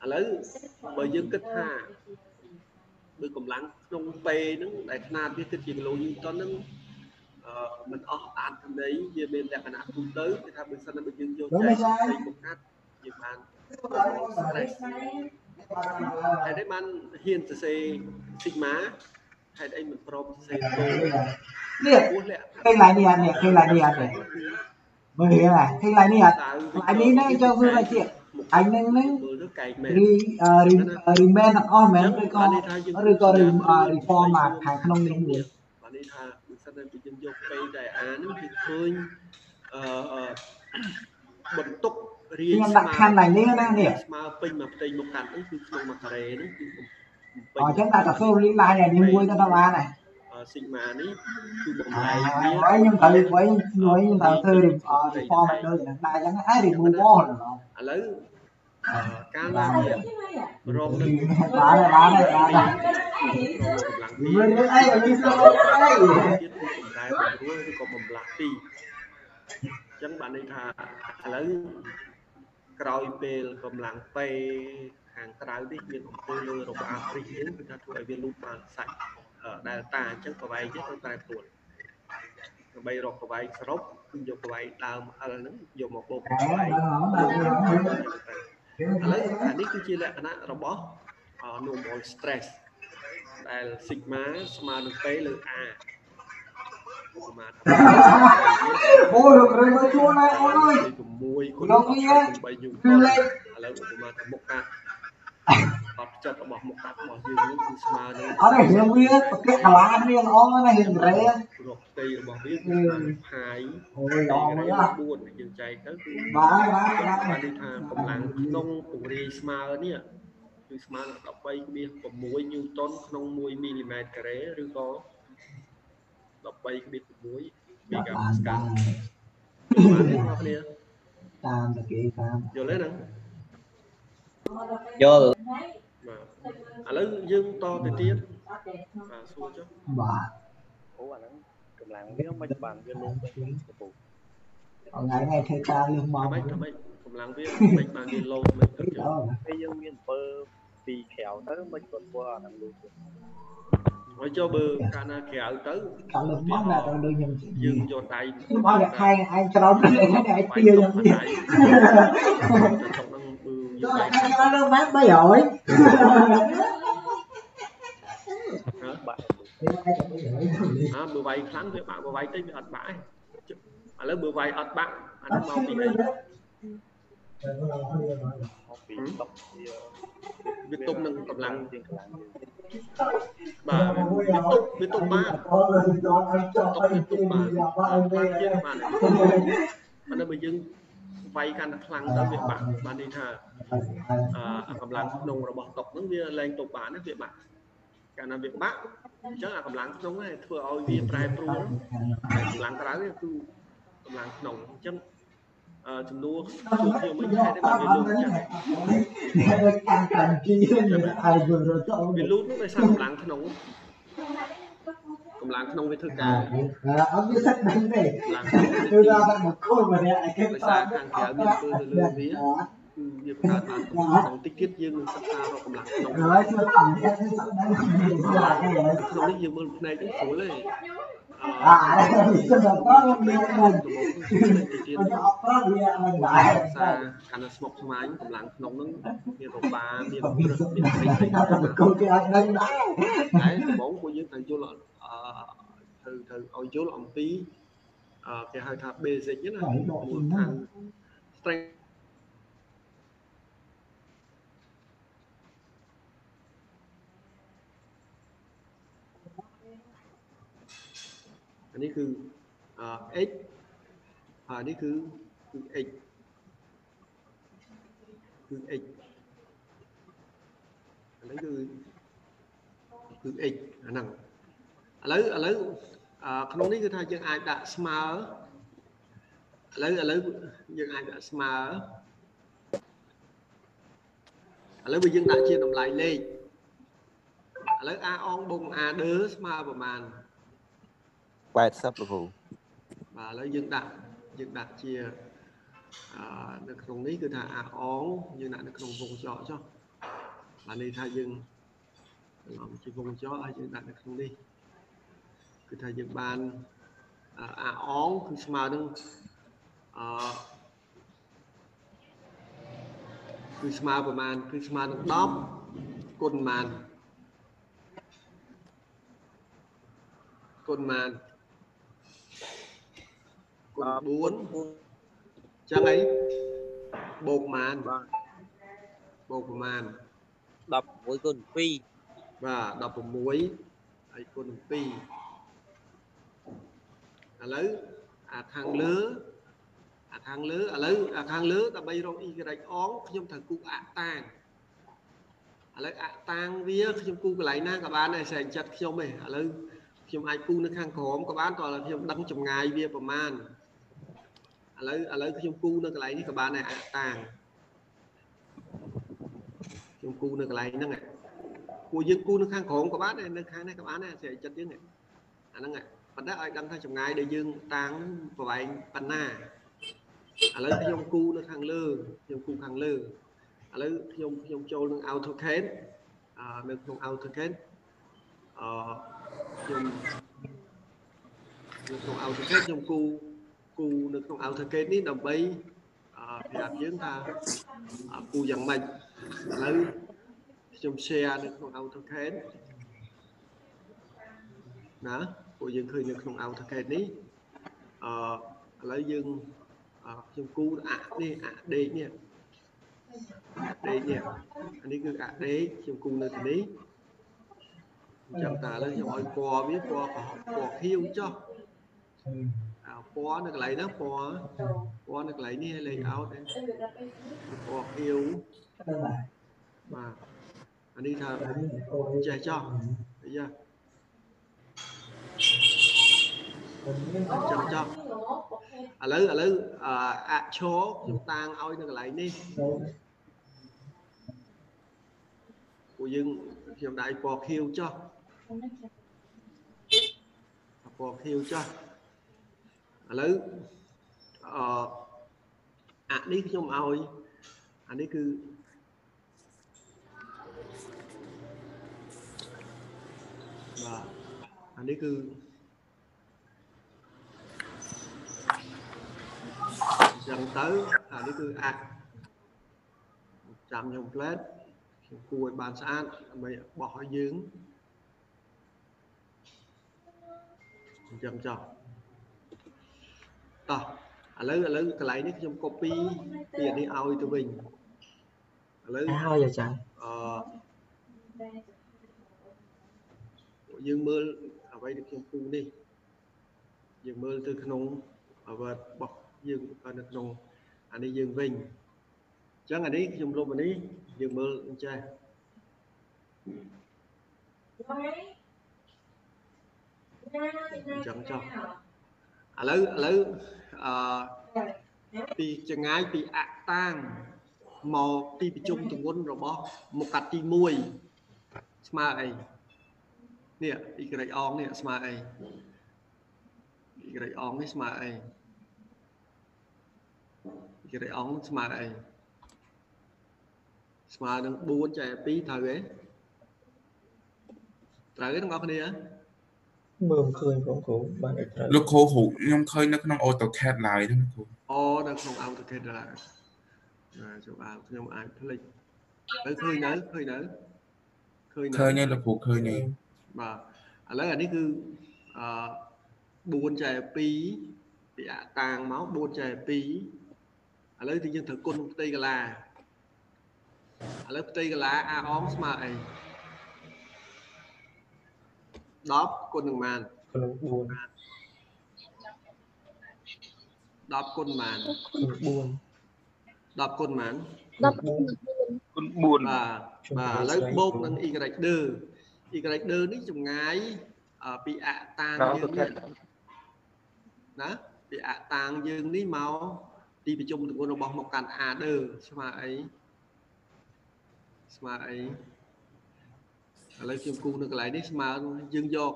ឥឡូវបើយើងគិតថាបើកម្លាំងក្នុងពេហ្នឹងដែលຂະຫນាតវាគិតជាគីឡូញូតនហ្នឹងអឺมันអស់អានន័យវាមានលក្ខណៈទូទៅគឺថាបើសិនណាបើយើងយកចែកទៅមកកាត់យើងបាន stress ហេតុអីបានហ៊ានសរសេរ sigma ហេតុអីមិនព្រមសរសេរតូ នេះ ពោះលក្ខ ឃើញឡាយនេះអត់នេះឃើញឡាយនេះអត់ទេមើលរៀងឡាយឃើញឡាយនេះអត់ឡាយនេះនេះចូលគឺឡាយទៀតអញនឹងនឹង មើលទៅកែកមែនរីរីមែនទាំងអស់មែនឬក៏ឬក៏រី reform មកខាងក្នុងនេះមួយបាទនេះថាបើសិនតែយើងយកពេតែអាហ្នឹងគឺឃើញអឺបន្ទុករាខ្ញុំដាក់ខណ្ឌឡាយនេះណានេះស្មើពេញមកផ្ទៃមុខកាត់ហ្នឹងគឺក្នុងមួយការ៉េហ្នឹងគឺពេញអញ្ចឹងដាក់តែសូរីឡាយនេះមួយទៅដល់បានហើយស៊ីម៉ានេះគឺបំហើលែយងវាខ្ញុំត្រូវវិញខ្ញុំខ្ញុំត្រូវធ្វើ reform ឲ្យដូចហ្នឹងតែអញ្ចឹងហើយ remove all ឥឡូវអឺ ការឡើងវារងនឹងបានហើយបានហើយបានហើយកម្លាំងពីមើលរឿងអីឲ្យមានសោកអីទៀតគឺបំរែបំរួលឬក៏បំលាស់ទីអញ្ចឹងបានន័យថាឥឡូវក្រោយពេលកម្លាំងពេខាងក្រៅនេះមានអំពើលើរបស់អាហ្វ្រិកយើងគឺថាធ្វើឲ្យវាលូតបានសាច់ដែលតាអញ្ចឹងប្រវែងទៀតត្រូវប្រែប្រួលដើម្បីរកប្រវែងសរុបគឺយកប្រវែងដើម L ហ្នឹងយកមកបូកប្រវែង ឥឡូវអានេះគឺជាលក្ខណៈរបស់ normal stress ដែល sigma ស្មើនឹង P លើ A ឧបមាថាអូលោករឿងមើលខ្លួនហើយអូនអើយ6គុណលោកនេះ8យូគឺលេខឥឡូវឧបមាថាមុខកាត់ អត់ចិត្តរបស់មុខកាត់របស់យើងនេះគឺស្មើនឹងអត់ទេរឿងវាប្រកេកកលាគ្នាល្អណាស់រឿងរ៉េរកផ្ទៃរបស់វាគឺស្មើនឹងផាយអូយល្អមួយអ่ะ4យើងចែកទៅគឺបាទបាទបាទបានន័យថាកម្លាំងក្នុងពង្រាយស្មើនេះគឺស្មើនឹង13.6ញូតុនក្នុង1មីលីម៉ែត្រការ៉េឬក៏13.6មេហ្គាប៉ាស្កាល់បានទេបងប្អូនតាមតែគេតាមយល់ទេហ្នឹងយល់ បាទឥឡូវយើងតទៅទៀតបាទសួរចុះបាទអូអាហ្នឹងកម្លាំងវាមិនបានវាលងទៅទៅពូថ្ងៃថ្ងៃធ្វើការលឹះមកថាម៉េចថាម៉េចកម្លាំងវាមិនបានវាលោតមិនទៅចុះពេលយើងមានអំពើពីក្រៅទៅមិនគាត់ធ្វើអាហ្នឹងលុយទៅហើយចុះបើកាលណាក្រៅទៅកាលលឹះមកណាទៅដូចខ្ញុំយើងយកដៃខ្ញុំឲ្យតែខែឯងច្រើនពេកឯងឯងទាយ៉ាងនេះទៅ ហ្នឹងគឺចុះដៃខែក្រោយលើបាន300ហ៎បាក់អើបើវាយខ្លាំងវាបាក់បើវាយតិចវាអត់បាក់ឯងឥឡូវបើវាយអត់បាក់អានេះមកពីអីមកពីតបវាវាទុំនឹងកម្លាំងជាងកម្លាំងយើងបាទវាទុំវាទុំបានអូយចង់ឲ្យចង់ទុំឲ្យវាទុំទីបានយ៉ាបាក់ឲ្យបានវាទៀតបានប៉ុន្តែបើយើង វាយកាន់តែខ្លាំងទៅវាបាក់បានន័យថាអឺកម្លាំងក្នុងរបស់តុកហ្នឹងវាលែងទុំបានណាវាបាក់កាលណាវាបាក់អញ្ចឹងអាកម្លាំងក្នុងហ្នឹងធ្វើឲ្យវាប្រែប្រួលតែកម្លាំងក្រៅគឺកម្លាំងក្នុងអញ្ចឹងអឺចំនួនជួបខ្ញុំមិនហេតុទេបានវាលូតអញ្ចឹងដូចអានតាមជីឲ្យយើងរត់ទៅវាលូតនោះដោយសារកម្លាំងក្នុង កម្លាំងក្នុងវាធ្វើការអត់មានសិតដឹងទេកម្លាំងគឺថាតែមកខូចម្នាក់ឯគេដោយសារខាងក្រៅមានធ្វើទៅលើវាគឺវាបង្កើតបានកម្លាំងក្នុងតិចទៀតយើងនឹងសិក្សារកកម្លាំងក្នុងហើយធ្វើតាមនេះសិតដឹងមានស្លាកឯងក្នុងនេះយើងមើលផ្នែកនេះស្រួលទេអានេះសិតដល់មានមានមិនតិចទៀតអត់ប្រត់វាមិនដែរសារកាន់តែស្មុកស្មាញកម្លាំងក្នុងហ្នឹងមានរបាមានក៏មានព្រឹកសិតមានដឹងស្អីស្អីថាតែកូនគេអាចដឹងដែរតែដំបូងពួកយើងត្រូវយល់អឺត្រូវត្រូវឲ្យយល់អំពីអឺគេហៅថា basic ហ្នឹងណាមូលដ្ឋាន strength អានេះគឺអឺ x អានេះគឺគឺ x គឺ x អានេះគឺគឺ x អាហ្នឹង ឥឡូវឥឡូវអឺក្នុងនេះគឺថាយើងអាចដាក់ស្មើឥឡូវឥឡូវយើងអាចដាក់ស្មើឥឡូវបើយើងដាក់ជាតម្លៃលេខឥឡូវ a អងបូក a ដឺស្មើប្រមាណ80លោកគ្រូបាទឥឡូវយើងដាក់យើងដាក់ជាអឺនៅក្នុងនេះគឺថាអាអងយើងដាក់នៅក្នុងវងចកចុះបាទន័យថាយើងឡំជាវងចកហើយយើងដាក់នៅក្នុងនេះ គឺថាយើងបានអឺអាអងគឺស្មើនឹងអឺគឺស្មើប្រមាណគឺស្មើនឹង10គុណប៉ុន្មានគុណប៉ុន្មានគុណ4ចឹងអីបូកប៉ុន្មានបាទបូកប្រមាណ16គុណ2បាទ16ហើយគុណ2 ឥឡូវអាខាងលើអាខាងលើឥឡូវអាខាងលើដើម្បីរក y អងខ្ញុំត្រូវគូអតាងឥឡូវអតាងវាខ្ញុំគូកន្លែងណាក៏បានដែរស្រែងចិត្តខ្ញុំទេឥឡូវខ្ញុំអាចគូនៅខាងក្រោមក៏បានតើខ្ញុំដឹងចម្ងាយវាប្រមាណឥឡូវឥឡូវខ្ញុំគូនៅកន្លែងនេះក៏បានដែរអតាងខ្ញុំគូនៅកន្លែងហ្នឹងឯងពួកយើងគូនៅខាងក្រោមក៏បានដែរនៅខាងនេះក៏បានដែរស្រីចិត្តយើងឯងអាហ្នឹងឯង ប៉ុន្តែឲ្យដឹងថាចម្ងាយដែលយើងតាំងប្រវែងប៉ុណ្ណាឥឡូវខ្ញុំគូនៅខាងលើខ្ញុំគូខាងលើឥឡូវខ្ញុំខ្ញុំចូលនឹង AutoCAD អឺនៅក្នុង AutoCAD អឺខ្ញុំនៅក្នុង AutoCAD ខ្ញុំគូគូនៅក្នុង AutoCAD នេះដើម្បីអឺប្រាប់យើងថាអឺគូយ៉ាងម៉េចឥឡូវខ្ញុំ share នៅក្នុង AutoCAD ណា ពួកយើងឃើញនៅក្នុង AutoCAD នេះអឺឥឡូវយើងអឺខ្ញុំគូអាក់នេះអាក់ដេកនេះអាក់ដេកនេះអានេះគឺអាក់ដេកខ្ញុំគូនៅទីនេះអញ្ចឹងតែឥឡូវខ្ញុំឲ្យពណ៌វាពណ៌ប្រហពណ៌ខៀវចុះអើពណ៌នៅកន្លែងហ្នឹងពណ៌ពណ៌នៅកន្លែងនេះលេខ out ពណ៌ខៀវបាទអានេះថាចេះចោះអីយ៉ា ចាំចោះឥឡូវឥឡូវអៈឈរខ្ញុំតាងឲ្យនៅកន្លែងនេះពួកយើងខ្ញុំដាក់ឲ្យពណ៌ខៀវចោះពណ៌ខៀវចោះឥឡូវអអៈនេះខ្ញុំឲ្យអានេះគឺបាទអានេះគឺអញ្ចឹងទៅអានេះគឺអាក់ចាំខ្ញុំផ្លែតខ្ញុំគួរឲ្យបានស្អាតដើម្បីបោះឲ្យយើងអញ្ចឹងចុះតោះឥឡូវឥឡូវកន្លែងនេះខ្ញុំ copy ពីអានេះឲ្យទៅវិញឥឡូវហើយអាចារ្យអឺយើងមើលអ្វីដែលខ្ញុំគូនេះយើងមើលទៅក្នុង Word របស់ យើងនៅក្នុងអានេះយើងវិញអញ្ចឹងអានេះខ្ញុំលុបអានេះយើងមើលអញ្ចេះអញ្ចឹងចុះឥឡូវឥឡូវអឺពីចងាយពីអតាងមកទីប្រជុំទងន់របស់មុខកាត់ទី1ស្មើអីនេះ y អងនេះស្មើអី y អងនេះស្មើអី y អងស្មើអីស្មើនឹង4ចែក2ត្រូវទេត្រូវទេទាំងអស់គ្នាមើលមិនឃើញផងគ្រូបានឲ្យត្រូវលោកគ្រូគ្រូខ្ញុំឃើញនៅក្នុង AutoCAD ឡើយហ្នឹងគ្រូអូនៅក្នុង AutoCAD ដែរណាចូលអាខ្ញុំអាចផ្លេចទៅឃើញនៅឃើញនៅឃើញនៅឃើញហើយលោកគ្រូឃើញហើយបាទឥឡូវអានេះគឺអឺ4ចែក2ពីអតាងមក4ចែក2 ឥឡូវទីយើងត្រូវគុណផ្ទៃកាឡាឥឡូវផ្ទៃកាឡាអាអងស្មើអី10គុណនឹងប៉ុន្មានក្នុង4 10គុណប៉ុន្មានក្នុង4 10គុណប៉ុន្មានគុណ4បាទបាទឥឡូវបូកនឹង y ដឺ y ដឺនេះចម្ងាយអឺពីអតាងយើងនេះណាពីអតាងយើងនេះមក ទីប្រជុំទង្វើរបស់មកកាន់ A ដឺស្មើអីស្មើអីឥឡូវខ្ញុំគូនៅកន្លែងនេះស្មើយើងយក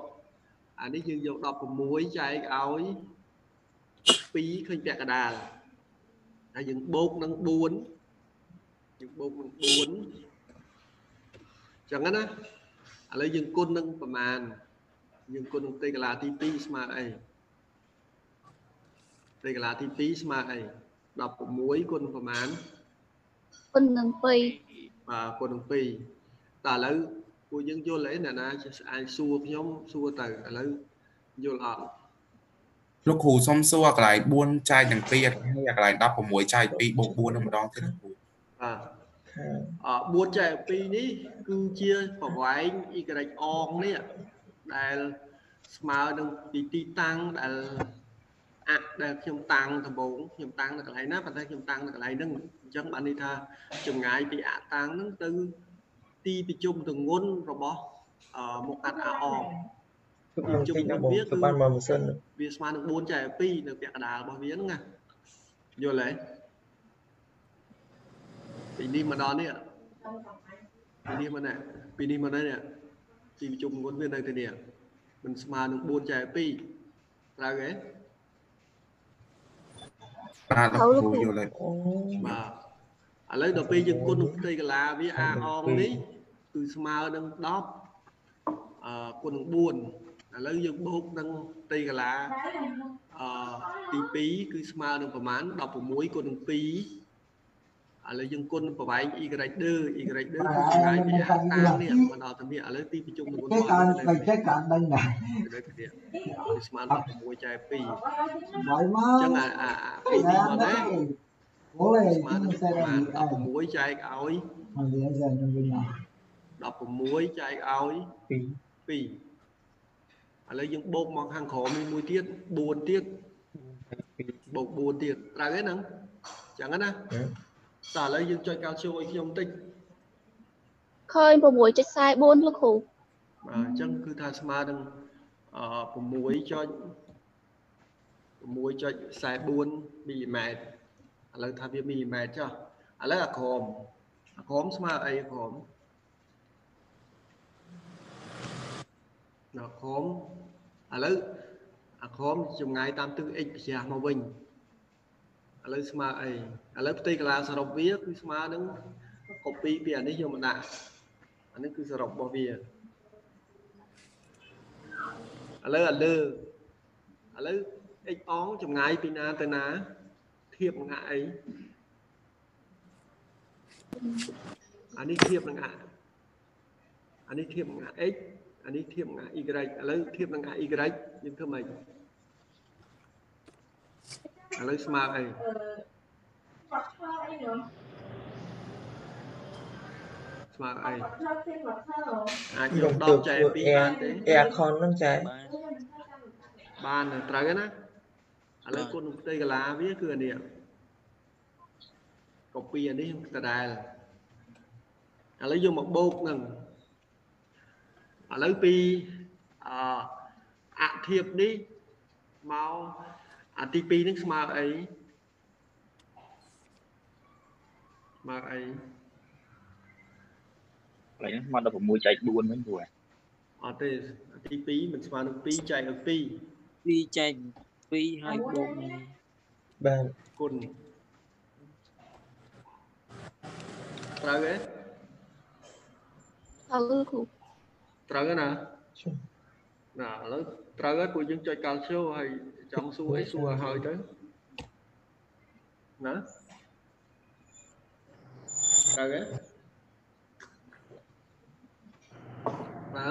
អានេះយើងយក16ចែកឲ្យ2ឃើញពាក់កណ្ដាលហើយយើងបូកនឹង4យើងបូកនឹង4ចឹងណាឥឡូវយើងគុណនឹងប្រមាណយើងគុណនឹងផ្ទៃកន្លាទី2ស្មើអីផ្ទៃកន្លាទី2ស្មើអី 16គុណប្រមាណគុណនឹង2បាទគុណនឹង2តែឥឡូវពួកយើងយល់អីអ្នកណាអាចសួរខ្ញុំសួរទៅឥឡូវយល់អត់លោកគ្រូសុំសួរកន្លែង4ចែកនឹង2ហើយកន្លែង16ចែក2បូក4នឹងម្ដងទៀតលោកគ្រូបាទអ4ចែក2នេះគឺជាប្រវែង y អងនេះដែលស្មើនឹងពីទីតាំងដែល អដែលខ្ញុំតាំងដំបូងខ្ញុំតាំងនៅកន្លែងណាប៉ុន្តែខ្ញុំតាំងនៅកន្លែងហ្នឹងអញ្ចឹងបានន័យថាចម្ងាយពីអតាំងហ្នឹងទៅទីប្រជុំទងន់របស់អមកកាត់អាអងគឺបានទីណាបងគឺបានមកម៉ាស៊ីនវាស្មើនឹង4ចែក2នៅពាក់កណ្ដាលរបស់វាហ្នឹងណាយល់ទេពីនេះមកដល់នេះពីនេះមកនេះពីនេះមកនេះនេះទីប្រជុំគាត់វានៅទីនេះមិនស្មើនឹង4ចែក2ត្រូវទេ បាទលោកគ្រូយល់ហើយបាទឥឡូវដល់ពេលយើងគុណនឹងផ្ទៃកលាវាអាអងនេះគឺស្មើនឹង10អឺគុណនឹង4ឥឡូវយើងបូកនឹងផ្ទៃកលាអឺទី2គឺស្មើនឹងប្រមាណ16គុណនឹង2 ឥឡូវយើងគុណប្រវែង y ដឺ y ដឺគឺចម្ងាយពីអាតាមនេះមកដល់ទៅនេះឥឡូវទីប្រជុំនឹងគុណ cái con mày chết con đinh nè ទៅទៅនេះគឺស្មើនឹង16ចែក2 vậy អញ្ចឹង mà អាអាអាពីនេះមកដែរ bố này ស្មើនឹង chúng ប្រ ta មាណ sẽ làm 16ចែកឲ្យ mà bây giờ trong bên này 16ចែកឲ្យ2 2ឥឡូវយើងបូកមកខាងក្រោមនេះមួយទៀត4ទៀតបូក4ទៀតត្រូវទេហ្នឹងចឹងណា តើឥឡូវយើងចុចកាល់ស្យូមឲ្យខ្ញុំបន្តិចឃើញ6.44លោកគ្រូបាទអញ្ចឹងគឺថាស្មើនឹងអឺ6ចុច6.44មីលីម៉ែត្រឥឡូវថាវាមីលីម៉ែត្រចុះឥឡូវអាក្រមអាក្រមស្មើអីអាក្រមអាក្រមឥឡូវអាក្រមចម្ងាយតាមទិស x ប្រចាំមកវិញ ឥឡូវស្មើអីឥឡូវផ្ទៃកន្លាសរុបវាគឺស្មើនឹង copy ពីអានេះយកមកដាក់អានេះគឺសរុបរបស់វាឥឡូវអាលើឥឡូវ x អងចម្ងាយពីណាទៅណាធៀបនឹងអីអានេះធៀបនឹងអាអានេះធៀបនឹង x អានេះធៀបនឹង y ឥឡូវធៀបនឹង y យើងធ្វើម៉េច ឥឡូវស្មើអី Hoặc thơ ấy nữa ស្មើអី Hoặc thơ thêm hoặc thơ rồi អាចយយកកទៅ10ចែកធ្វើ2 air បានទេ air con ហ្នឹងចែបានត្រូវហើយណាឥឡូវគុណផ្ទៃកាឡាវាគឺអានេះកូពីអានេះដដែលឥឡូវយកមកបូកនឹងឥឡូវពីអអធៀបនេះមក អាទី2នេះស្មើអីស្មើអីកន្លែងហ្នឹងស្មើដល់6ចែក4វិញព្រោះអត់ទេអាទី2មិនស្មើនឹង2ចែកឲ្យ2 2ចែក2ហើយបូកនឹងបាទគុណត្រូវទេត្រូវលោកគ្រូត្រូវទេណាណាឥឡូវត្រូវហើយពួកយើងចុចកាល់ឈូហើយ ចង់សួរអីសួរឲ្យហើយទៅណាត្រូវទេណា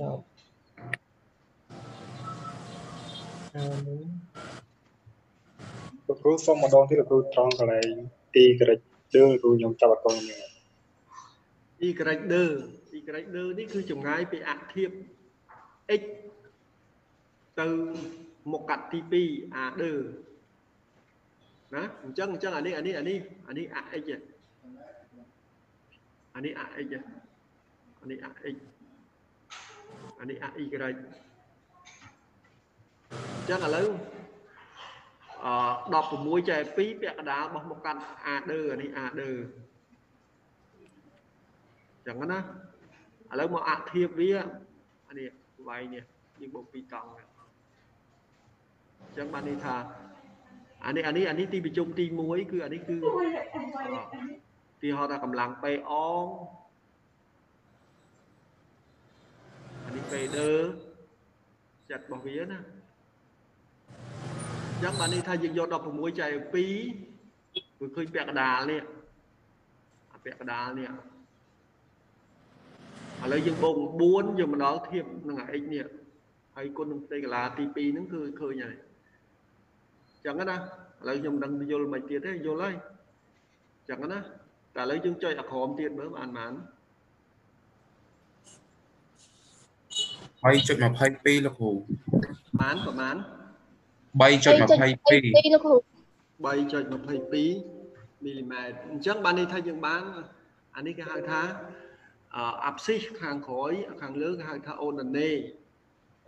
ដល់អឺលោកគ្រូសូមម្ដងទៀតលោកគ្រូត្រង់កន្លែងទីក្រិចឌឺលោកគ្រូខ្ញុំចាប់អត់ទាន់មាន y ដឺ y ដឺនេះគឺចម្ងាយពីអធៀប x ទៅ មកកាត់ទី2អាដឺណាអញ្ចឹងអញ្ចឹងអានេះអានេះអានេះអានេះអា x អានេះអា x អានេះអា x អានេះអា y អញ្ចឹងឥឡូវអ16ចែក2ពាក់កណ្ដាលរបស់មកកាត់អាដឺអានេះអាដឺចឹងណាឥឡូវមកអធៀបវាអានេះវាយនេះយើងបូកពីរតង់អញ្ចឹងបាននេះថាអានេះអានេះអានេះទីប្រជុំទី1គឺអានេះគឺទីហៅថាកម្លាំងពេអងអានេះពេដឺចិត្តរបស់វាណាអញ្ចឹងបាននេះថាយើងយក16ចែក2គឺឃើញពាក់កណ្ដាលនេះអាពាក់កណ្ដាលនេះឥឡូវយើងបូក4យកមកដល់ធៀបនឹងអា x នេះហើយគុណនឹងផ្ទៃកន្លាទី2ហ្នឹងគឺឃើញហើយអញ្ចឹងណាឥឡូវខ្ញុំមិនដឹងយល់មិនទៀតទេយល់ហើយអញ្ចឹងណាតែឥឡូវយើងចុចអាក្រមទៀតមើលបានបាន3.22លោកគ្រូបានប្រហែល3.22លោកគ្រូ3.22មីលីម៉ែត្រអញ្ចឹងបានន័យថាយើងបានអានេះគេហៅថាអាប់ស៊ីសខាងក្រោយខាងលើគេហៅថាអូណាណេ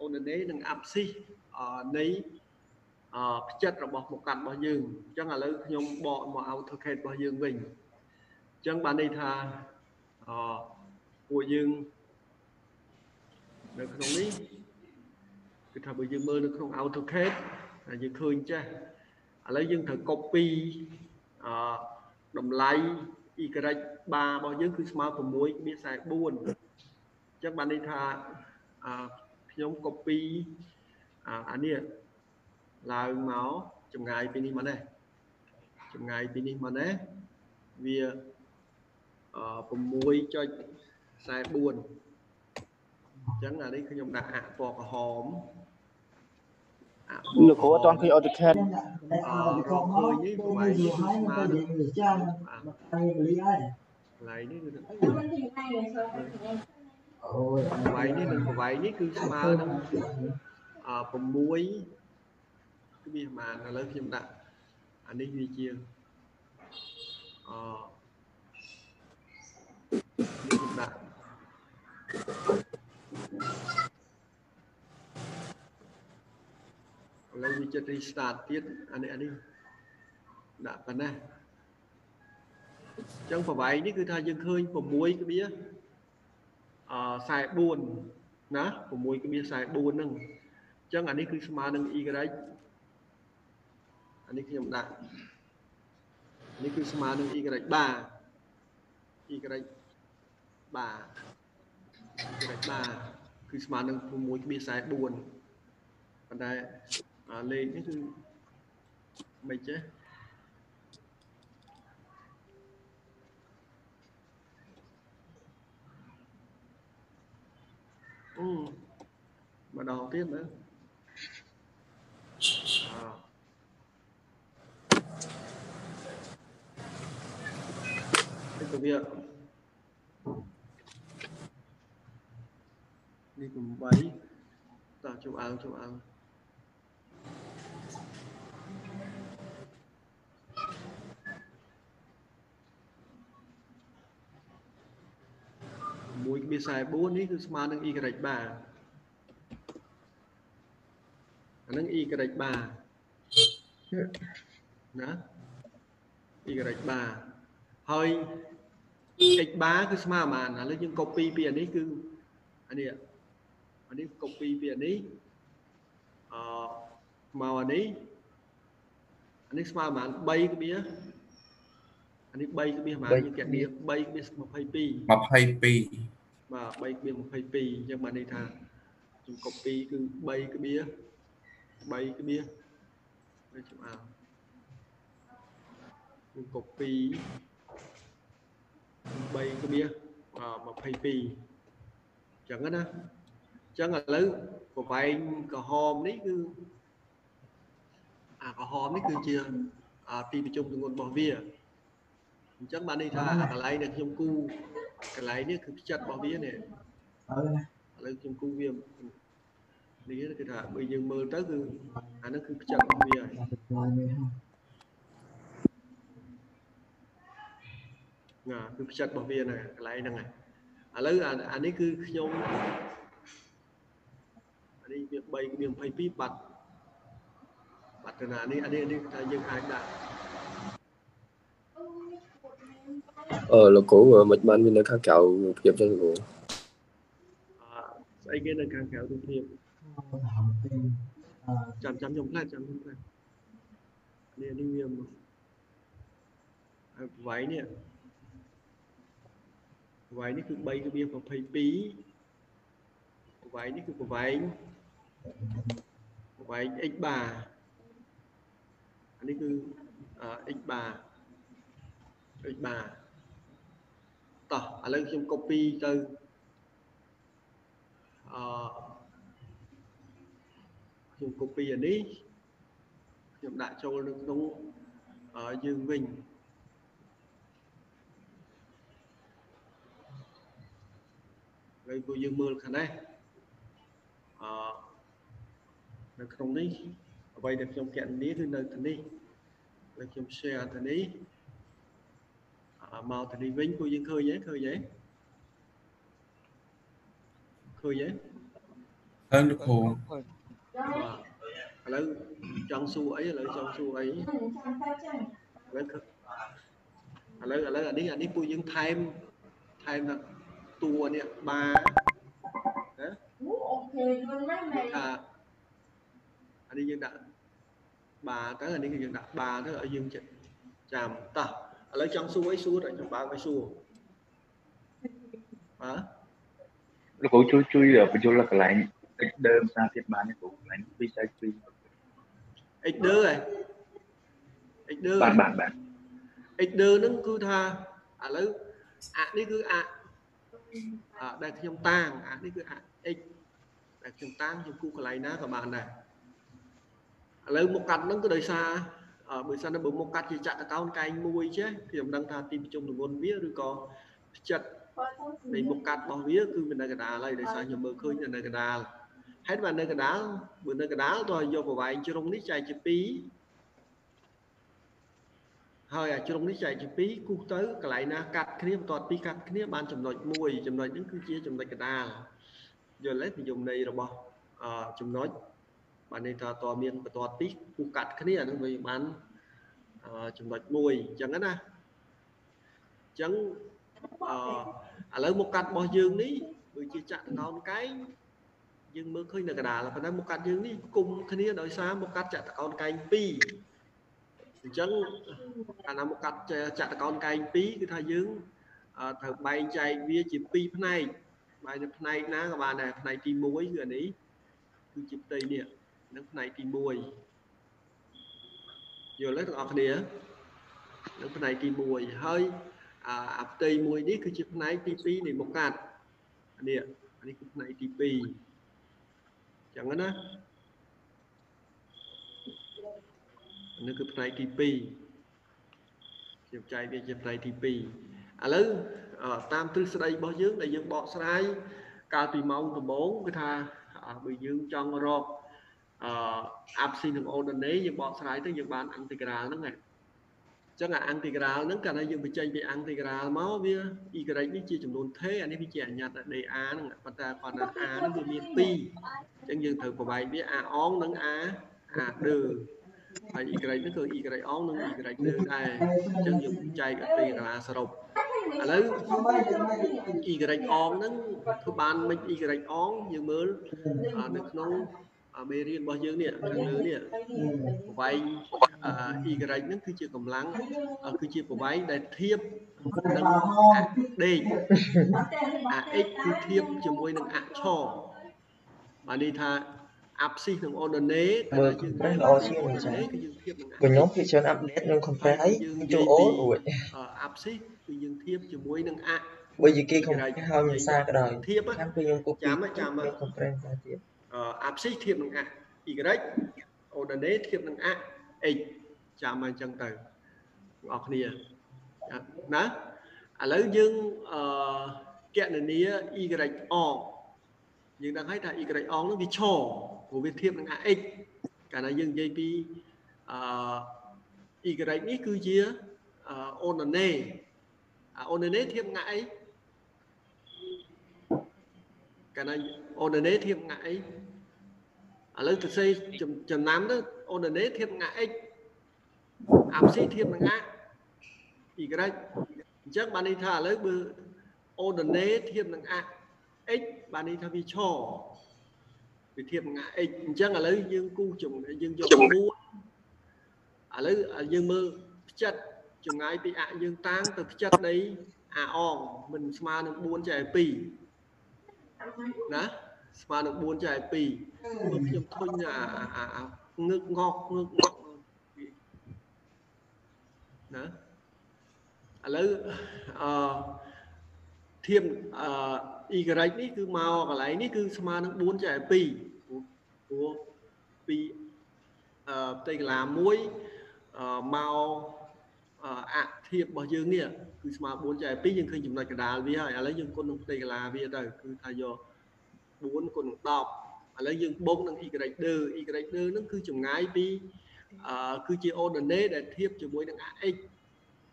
អូណាណេនិងអាប់ស៊ីសនៃអ ផ្ចិតរបស់មកកាត់របស់យើងអញ្ចឹងឥឡូវខ្ញុំបកមក AutoCAD របស់យើងវិញអញ្ចឹងបានន័យថាអពួកយើងនៅក្នុងនេះគឺថាបើយើងមើលនៅក្នុង AutoCAD ហើយយើងឃើញចេះឥឡូវយើងត្រូវ copy អឺតម្លៃ y បារបស់យើងគឺស្មើ6.44អញ្ចឹងបានន័យថាអឺខ្ញុំ copy អានេះ ឡើងមកចម្ងាយពីនេះមកនេះចម្ងាយពីនេះមកនេះវាអឺ6.44អញ្ចឹងអានេះខ្ញុំដាក់អាពណ៌ក្រហមអាពណ៌លោកគ្រូអត់ទាន់ឃើញ AutoCAD អឺរកឃើញនេះប្រហែលនេះគឺស្មើនឹងចាំតែលីហើយកន្លែងនេះគឺអូយប្រវែងនេះនិងប្រវែងនេះគឺស្មើនឹងអឺ6គឺ វាប្រហែលឥឡូវខ្ញុំដាក់អានេះវាជាអឺនេះខ្ញុំដាក់ឥឡូវវាចិត្ត restart ទៀតអានេះអានេះដាក់ប៉ុណ្ណាអញ្ចឹងប្រវែងនេះគឺថាយើងឃើញ6ក្បៀអឺ44ណា6ក្បៀ44ហ្នឹងអញ្ចឹងអានេះគឺស្មើនឹង y អានេះខ្ញុំដាក់នេះគឺស្មើនឹង y បារ y បារ y បារគឺស្មើនឹង6ក្បៀ44ប៉ុន្តែអាលេខនេះគឺមិនចេះអូម្ដងទៀតមើលអឺ នេះក៏វានេះ8តោះចូលអើងចូលអើងមួយក្បៀ44នេះគឺស្មើនឹង y បារអានឹង y បារណា y បារហើយ x បារគឺស្មើប៉ុន្មានឥឡូវយើង copy ពីអានេះគឺអានេះអានេះ copy ពីអានេះអឺមកអានេះអានេះស្មើប៉ុន្មាន3ក្បៀអានេះ3ក្បៀប៉ុន្មានយើងគណនា3ក្បៀ22 22បាទ3ក្បៀ22អញ្ចឹងបានន័យថាខ្ញុំ copy គឺ3ក្បៀ3ក្បៀនេះខ្ញុំអើខ្ញុំ copy 3ក្បៀ22អញ្ចឹងណាអញ្ចឹងឥឡូវប្រវែងក្រហមនេះគឺអាក្រហមនេះគឺជាទីប្រជុំទម្ងន់របស់វាអញ្ចឹងបានន័យថាកន្លែងដែលខ្ញុំគូកន្លែងនេះគឺផ្ចិតរបស់វានេះអើណាឥឡូវខ្ញុំគូវានេះគឺថាបើយើងមើលទៅគឺអានេះគឺផ្ចិតរបស់វាហើយ ឡាយនេះហ่า ណា គឺផ្ចិតរបស់វាហ្នឹងកន្លែងហ្នឹងហើយឥឡូវអាអានេះគឺខ្ញុំអានេះវា3វា22បាត់បាត់ទៅណានេះអានេះអានេះថាយើងអាចដាក់អឺលោកគ្រូមិនបានមាននៅខាងក្រៅភាពចឹងលោកគ្រូអឺស្អីគេនៅខាងក្រៅរូបភាពហំពេញអឺចាំចាំខ្ញុំផ្លែតចាំខ្ញុំផ្លែតនេះនេះវាមកហើយប្រវែងនេះ ប្រវែងនេះគឺ3ក្បៀស22ប្រវែងនេះគឺប្រវែងប្រវែង x bar អានេះគឺអឺ x bar x bar តោះឥឡូវខ្ញុំ copy ទៅអឺខ្ញុំ copy អានេះខ្ញុំដាក់ចូលនៅក្នុងអឺយើងវិញ ហើយពួកយើងមើលខាងនេះអឺនៅក្នុងនេះអ្វីដែលខ្ញុំកណនីគឺនៅទីនេះហើយខ្ញុំ share ទៅនេះអឺមកទៅនេះវិញពួកយើងឃើញទេឃើញទេឃើញទេឃើញលោកគ្រូបាទឥឡូវចង់សួរអីឥឡូវចង់សួរអីឥឡូវឃើញឥឡូវឥឡូវអានេះអានេះពួកយើងថែមថែមថា តួនេះបាណាអូខេយល់ណាស់ណែថាអានេះយើងដាក់បាទៅអានេះគឺយើងដាក់បាទៅឲ្យយើងចាំតោះឥឡូវចង់សួរអីសួរតែចាំបើកឲ្យសួរបាទលោកគ្រូជួយជួយបញ្យល់កន្លែងកិច្ចដើមសារទៀតបានទេគ្រូកន្លែង2ចែក2អិចដឺហ៎អិចដឺបាទបាទបាទអិចដឺហ្នឹងគឺថាឥឡូវអានេះគឺអាអ ដែលខ្ញុំតាំងអានេះគឺអា x ដែលខ្ញុំតាំងខ្ញុំគូកន្លែងណាក៏បានដែរឥឡូវមុខកាត់ហ្នឹងគឺដោយសារអឺបើសិនបើមុខកាត់ជាចក្រកោនកែងមួយចេះខ្ញុំមិនដឹងថាទីប្រជុំទម្ងន់វាឬក៏ផ្ចិតនៃមុខកាត់របស់វាគឺវានៅកណ្ដាលហើយដោយសារខ្ញុំមើលឃើញនៅកណ្ដាលហេតុបាននៅកណ្ដាលបើនៅកណ្ដាលតើយកប្រវែងជ្រុងនេះចែកជា2 ហើយអាជ្រុងនេះចែកជា2គូសទៅកន្លែងណាកាត់គ្នាបន្ទាត់ពីកាត់គ្នាបានចំណុចមួយចំណុចហ្នឹងគឺជាចំណុចកណ្ដាលយល់ទេនិយមន័យរបស់អឺចំណុចបានន័យថាតើមានបន្ទាត់ពីគូសកាត់គ្នាហ្នឹងវាបានអឺចំណុចមួយអញ្ចឹងណាអញ្ចឹងអឺឥឡូវមុខកាត់របស់យើងនេះដូចជាចក្រកោនកែងយើងមើលឃើញនៅកណ្ដាលប៉ុន្តែមុខកាត់យើងនេះគុំគ្នាដោយសារមុខកាត់ចក្រកោនកែង2 អញ្ចឹងកាលណាមកកាត់ចក្រកោនកែង2គឺថាយើងត្រូវបែងចែកវាជា2ផ្នែកបែរទៅផ្នែកណាក៏បានដែរផ្នែកទី1គឺអានេះគឺជាផ្ទៃនេះនិងផ្នែកទី1យល់ទេទាំងអស់គ្នានឹងផ្នែកទី1ហើយអាផ្ទៃមួយនេះគឺជាផ្នែកទី2នៃមកកាត់នេះនេះគឺផ្នែកទី2អញ្ចឹងណា នេះគឺផ្នែកទី2ខ្ញុំចែកវាជាផ្នែកទី2ឥឡូវតាមទ្រឹស្ដីរបស់យើងដែលយើងបកស្រាយកាលពីម៉ោងដំបូងគឺថាបើយើងចង់រកអឺអាប់ស៊ីនិងអូដនេយើងបកស្រាយទៅយើងបានអង់ទីក្រាលហ្នឹងហ្នឹងចឹងអាអង់ទីក្រាលហ្នឹងកាលណាយើងបញ្ចេញពីអង់ទីក្រាលមកវា y នេះជាចំនួនថេអានេះវាជាអញ្ញត្តិ dA ហ្នឹងប៉ុន្តែប៉ុន្តែ a ហ្នឹងវាមាន2អញ្ចឹងយើងត្រូវប្របែកវា a អងនិង a a ដឺ ហើយ y នេះគឺ y អងនិង y ដឺដែរអញ្ចឹងយើងចែកអតិកាលាសរុបឥឡូវ y អងហ្នឹងគឺបានមិន y អងយើងមើលនៅក្នុងមេរៀនរបស់យើងនេះខាងលើនេះប្រវែង y ហ្នឹងគឺជាកម្លាំងគឺជាប្រវែងដែលធៀបនឹងដេកអា x គឺធៀបជាមួយនឹងអឆបានន័យថា អាប់ស៊ីនិងអូដូនេមើល compress ល្អជាងចា៎ខ្ញុំភាគច្រើនអាប់ដេតនឹង compress ហើយចូលអូរួចអាប់ស៊ីគឺយើងធៀបជាមួយនឹងអាបើនិយាយគេ compress ហើយភាសាក៏ដោយធៀបចាំពេលខ្ញុំពុកចាំចាំ compress ភាសាទៀតអាប់ស៊ីធៀបនឹងអា y អូដូនេធៀបនឹងអា x ចាំមកអញ្ចឹងទៅបងប្អូនគ្នាណាឥឡូវយើងអឺកណនី y អងយើងដឹងហើយថា y អងនោះវាឈរ ព្រោះវាធៀបនឹង ax កាលណាយើងនិយាយពីអឺ y នេះគឺជាអូណនេអាអូណនេធៀបនឹងអីកាលណាអូណនេធៀបនឹងអីឥឡូវទៅសេចំណាំទៅអូណនេធៀបនឹង x អាប់ស៊ីធៀបនឹង a y អញ្ចឹងបានន័យថាឥឡូវបើអូណនេធៀបនឹង a x បានន័យថាវាឈរ វាធៀបនឹង x អញ្ចឹងឥឡូវយើងគូសចំយើងយក4ឥឡូវយើងមើលផ្ចិតចម្ងាយពីអយើងតាំងទៅផ្ចិតនៃអាអងមិនស្មើនឹង4ចែក2ណាស្មើនឹង4ចែក2បើខ្ញុំធុញអាងឹកងក់ងឹកងក់ណាឥឡូវអឺធៀបអឺ y នេះគឺមកកន្លែងនេះគឺស្មើនឹង4ចែក2 ព្រោះពីអឺផ្ទៃកន្លាមួយអឺមកអធៀបរបស់យើងនេះគឺស្មើ4ចែក2យើងឃើញចំណុចកណ្ដាលវាហើយឥឡូវយើងគុណនឹងផ្ទៃកន្លាវាទៅគឺថាយក4គុណនឹង10ឥឡូវយើងបូកនឹង y ដឺ y ដឺហ្នឹងគឺចម្ងាយពីអឺគឺជា ordinate ដែលធៀបជាមួយនឹង ax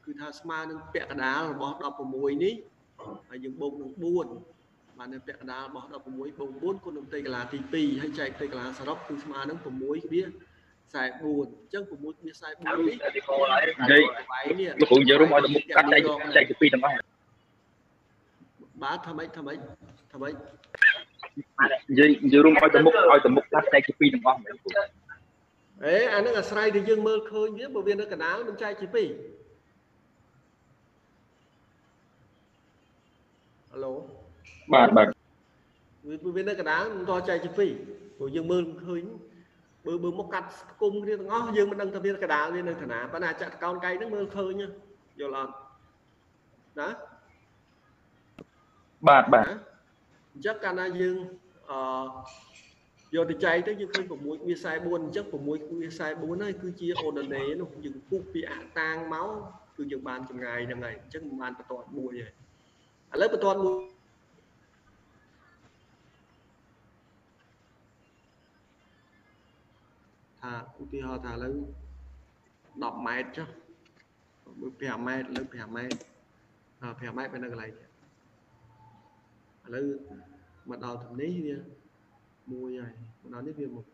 គឺថាស្មើនឹងពាក់កណ្ដាលរបស់16នេះហើយយើងបូកនឹង4 បាននៅពាក់កណ្ដាលរបស់16បូក4គុណនឹងផ្ទៃកន្លាទី2ហើយចែកផ្ទៃកន្លាសរុបគឺស្មើនឹង6គ្រា44អញ្ចឹង6គ្រា44នេះនិយាយលោកគ្រូនិយាយរួមឲ្យទៅមុខកាត់ចែកចែកពី2ទាំងអស់បាទថាម៉េចថាម៉េចថាម៉េចនិយាយនិយាយរួមឲ្យទៅមុខឲ្យទៅមុខកាត់ចែកជាពីរទាំងអស់មែនគ្រូអេអាហ្នឹងអាស្រ័យទៅយើងមើលឃើញវាបើវានៅកណ្ដាលមិនចែកជាពីរហឡូ បាទបាទវាវានៅកណ្ដាលមិនតចែកជាពីរព្រោះយើងមើលមិនឃើញបើបើមកកាត់គុំគ្នាទាំងអស់យើងមិនដឹងថាវាកណ្ដាលវានៅឋានៈប៉ុន្តែចាក់កោនកៃហ្នឹងមើលឃើញយល់អត់ណាបាទបាទអញ្ចឹងកាលណាយើងអឺយកទៅចែកទៅយើងឃើញ6វា44អញ្ចឹង6វា44ហើយគឺជាអូដនេនោះយើងពុះពីអតាងមកគឺយើងបានចម្ងាយហ្នឹងហើយអញ្ចឹងបានបន្ទាត់មួយហើយឥឡូវបន្ទាត់មួយ ថាឧទាហរណ៍ថាឥឡូវ10ម៉ែត្រចុះមើល5ម៉ែត្រលើ5ម៉ែត្រ5ម៉ែត្រនៅកន្លែងនេះឥឡូវមកដល់ទំនេះវាមួយហើយមកដល់នេះវាមក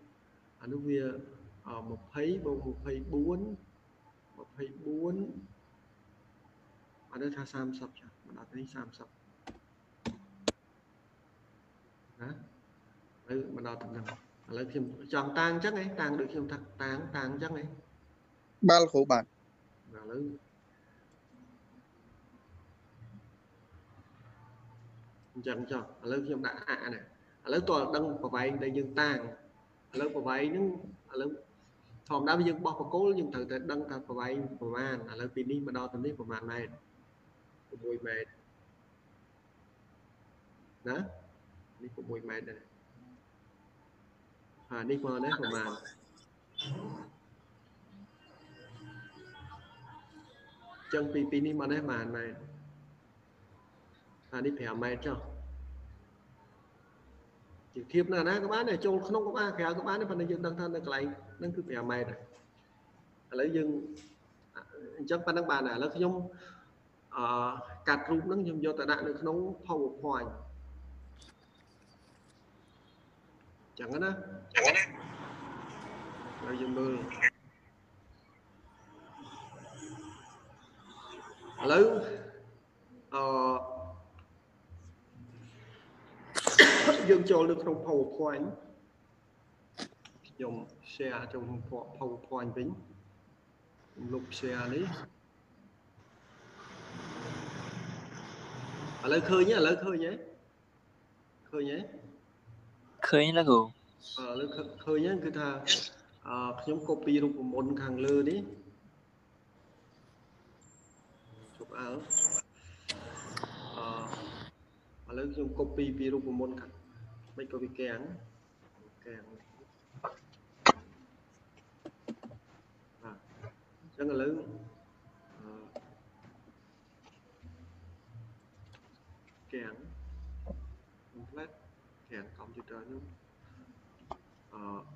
អានោះវា20បូក24 24អានេះថា30ចាមកដល់នេះ30ណាហើយមកដល់ទំនឹង ឥឡូវខ្ញុំចង់តាំងអញ្ចឹងឯងតាំងដូចខ្ញុំថាតាំងតាំងអញ្ចឹងឯងបាទលោកគ្រូបាទឥឡូវអញ្ចឹងចុះឥឡូវខ្ញុំដាក់អានេះឥឡូវតើដឹងប្រវែងដែលយើងតាំងឥឡូវប្រវែងហ្នឹងឥឡូវធម្មតាយើងបោះបកគោលយើងត្រូវតែដឹងថាប្រវែងប្រមាណឥឡូវពីនេះមកដល់ទៅនេះប្រមាណម៉ែត្រ6ម៉ែត្រណានេះ6ម៉ែត្រដែរ អានេះមកនេះប្រមាណចឹងពីពីនេះមកនេះប្រហែលម៉ែត្រអានេះ5ម៉ែត្រចុះជាធៀបណាស់ណាក៏បានដែរចូលក្នុងក៏បានក្រៅក៏បានដែរប៉ុន្តែយើងដឹងថានៅកន្លែងហ្នឹងគឺ5ម៉ែត្រឥឡូវយើងអញ្ចឹងប៉ុណ្្នឹងបានដែរឥឡូវខ្ញុំអឺកាត់រូបហ្នឹងខ្ញុំយកទៅដាក់នៅក្នុង PowerPoint ចឹងណាចឹងណាហើយយើងមើលឥឡូវអឺយើងចូលនៅក្នុង PowerPoint ខ្ញុំ share ចូលក្នុង PowerPoint វិញខ្ញុំលុប share នេះឥឡូវឃើញទេឥឡូវឃើញទេឃើញទេ ឃើញឡើយគ្រូអឺលើឃើញហ្នឹងគឺថាអឺខ្ញុំ copy រូបមន្តខាងលើនេះជប់អើអឺឥឡូវខ្ញុំ copy ពីរូបមន្តខាងមិនក៏ពីកាំងកាំងបាទអញ្ចឹងឥឡូវកាំង ង computer ហ្នឹងអឺ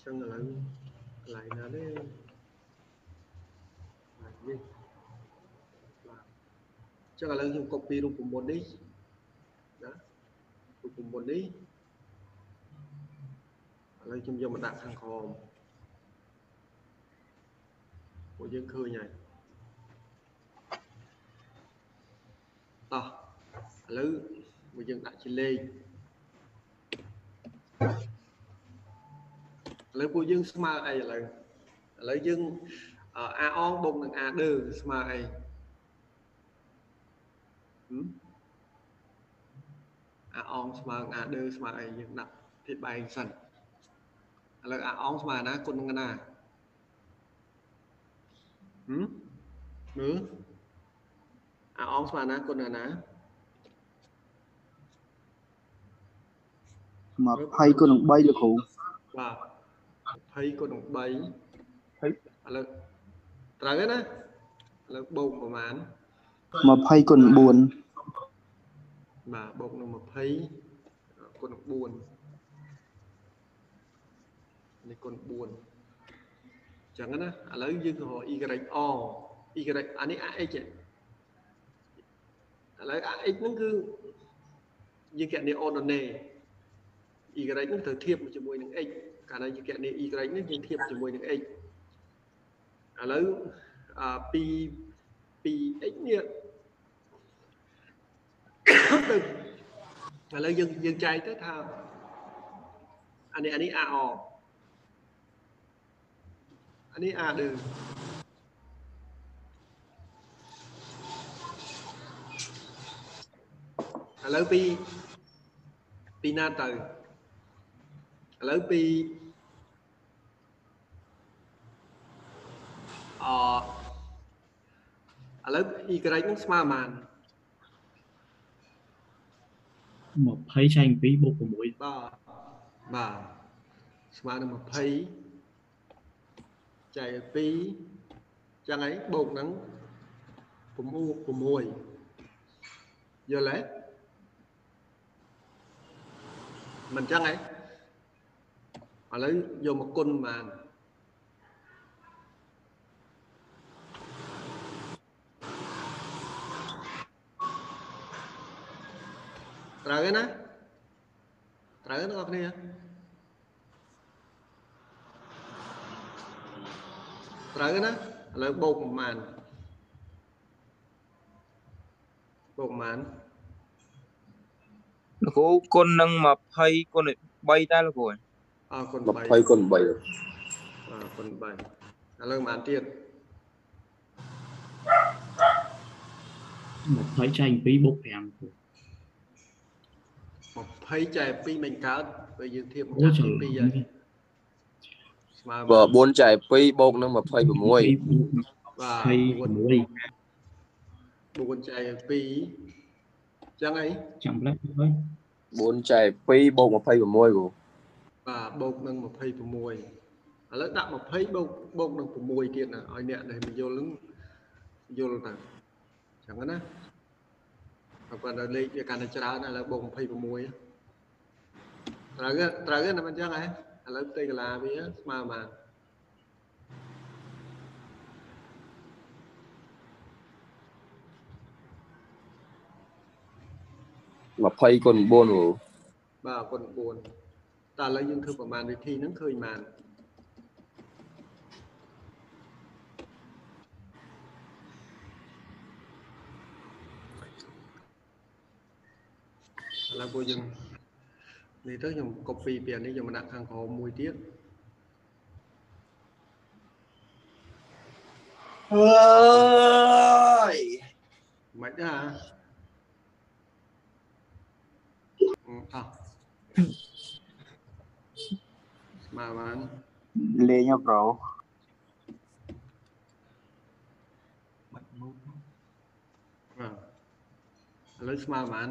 ចឹងឥឡូវកន្លែងណាទេបាទនេះបាទចឹងឥឡូវខ្ញុំ copy រូបមន្តនេះណារូបមន្តនេះឥឡូវខ្ញុំយកមកដាក់ខាងក្រោមពួកយើងឃើញហើយ តោះឥឡូវមកយើងដាក់ជាលេខឥឡូវពួកយើងស្មើអីឥឡូវឥឡូវយើងអាអងបូកនឹងអាដឺស្មើអីអាអងស្មើនឹងអាដឺស្មើអីយើងដាក់ភាពបែងសិនឥឡូវអាអងស្មើណាគុណនឹងណាហឹមមើល អាអងស្មើណាគុណណា20គុណនឹង3លោកគ្រូបាទ20គុណនឹង3ហើយឥឡូវត្រូវហើយណាឥឡូវបូកប្រមាណ20គុណ4បាទបូកនឹង20គុណនឹង4នេះគុណ4អញ្ចឹងណាឥឡូវយើងក៏រក y o y អានេះ ax ឥឡូវ ax ហ្នឹងគឺយើងគណនា ordinate y ហ្នឹងត្រូវធៀបជាមួយនឹង x កាលណាយើងគណនា y នេះយើងធៀបជាមួយនឹង x ឥឡូវអអឺពីពី x នេះទៅឥឡូវយើងយើងចែកទៅថាអានេះអានេះ AO អានេះ A ឥឡូវពីពីណាទៅឥឡូវពីអឥឡូវ y នឹងស្មើប៉ុន្មាន20ចែក2បូក6បាទបាទស្មើនឹង20ចែក2ចឹងហើយបូកនឹង6 6យល់ទេ មិនចឹងហ៎ឥឡូវយកមកគុណបានត្រូវទេណាត្រូវទេអ្នកគ្នាត្រូវទេណាឥឡូវបូកប្រមាណបូកប្រមាណ លោកគ្រូគុណនឹង20គុណ3តែលោកគ្រូអរគុណ3 20គុណ3អរគុណ3ឥឡូវប៉ុន្មានទៀត20ចែក2បូក5គ្រូ20ចែក2មិនកើតពេលយើងធៀបមក2ហើយស្មើបើ4ចែក2បូកនឹង26បាទ26 4ចែក2 ចឹងអីចាំផ្លែហើយ4ចែក2បូក26គ្រូបាទបូកនឹង26ឥឡូវដាក់20បូកបូកនឹង6ទៀតណាឲ្យអ្នកដែលមិនយល់នឹងយល់ទៅចឹងណាប៉ុន្តែលេខវាកាន់តែច្រើនឥឡូវបូក26ត្រូវត្រូវណាមិនចឹងហ៎ឥឡូវផ្ទៃកលាវាស្មើបាន 20គុណ4គ្រូបាទគុណ4តែឥឡូវយើងធ្វើប្រមាណវិធីហ្នឹងឃើញបានឥឡូវពួកយើងនេះទៅខ្ញុំ copy ពីអានេះខ្ញុំដាក់ខាងក្រោមមួយទៀតអើយមិនដែរអោះ ស្មើបានលេងប្រូបាទឥឡូវស្មើបាន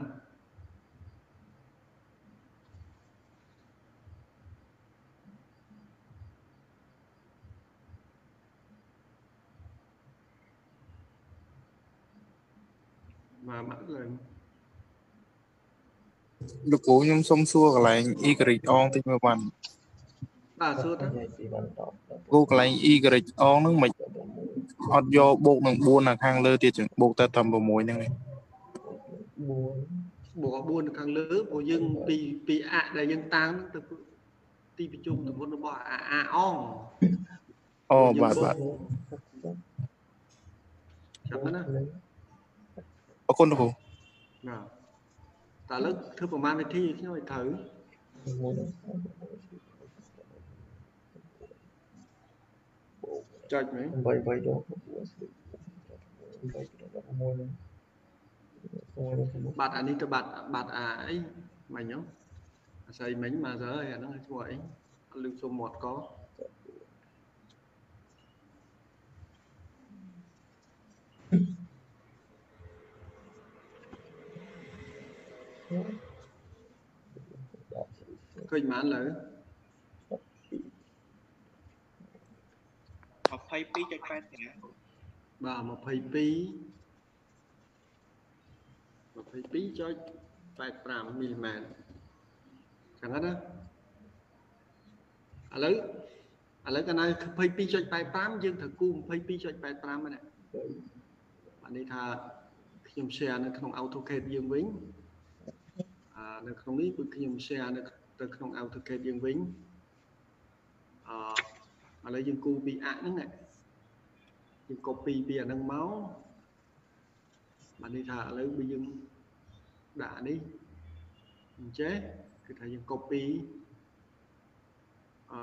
មកមកឡើង លោកគ្រូខ្ញុំសុំសួរកន្លែង y អងតិចមើលបានបាទសួរទៅគូកន្លែង y អងហ្នឹងមិនអត់យកបូកនឹង4នៅខាងលើទៀតចឹងបូកតែត្រឹម6ហ្នឹងឯងបូក4នៅខាងលើព្រោះយើងពីពីអដែលយើងតាំងទៅទីប្រជុំទម្ងន់របស់អាអាអងអូបាទបាទចាំណាអរគុណលោកគ្រូបាទ តែឥឡូវធ្វើប្រមាណវិធីខ្ញុំឲ្យត្រូវចុចមែន8 8ដល់6បាត់អានេះទៅបាត់បាត់អាអីមិញហ្នឹងអាស្អីមិញមកសើអាហ្នឹងឈ្មោះអីអត់លឺសុំមាត់ក ឃើញប៉ុន្មានលើ22.85បាទ22 22.85មីលីម៉ែត្រចឹងណាឥឡូវឥឡូវកាលណា22.85យើងត្រូវគូ22.85ហ្នឹងអានេះថាខ្ញុំ share នៅក្នុង AutoCAD យើងវិញ នៅក្នុងនេះគឺខ្ញុំ share នៅទៅក្នុង AutoCAD យើងវិញអឺឥឡូវយើងគូពីអាក់ហ្នឹងយើង copy ពីអាហ្នឹងមកបានន័យថាឥឡូវបើយើងដាក់នេះអញ្ចេះគឺថាយើង copy អឺ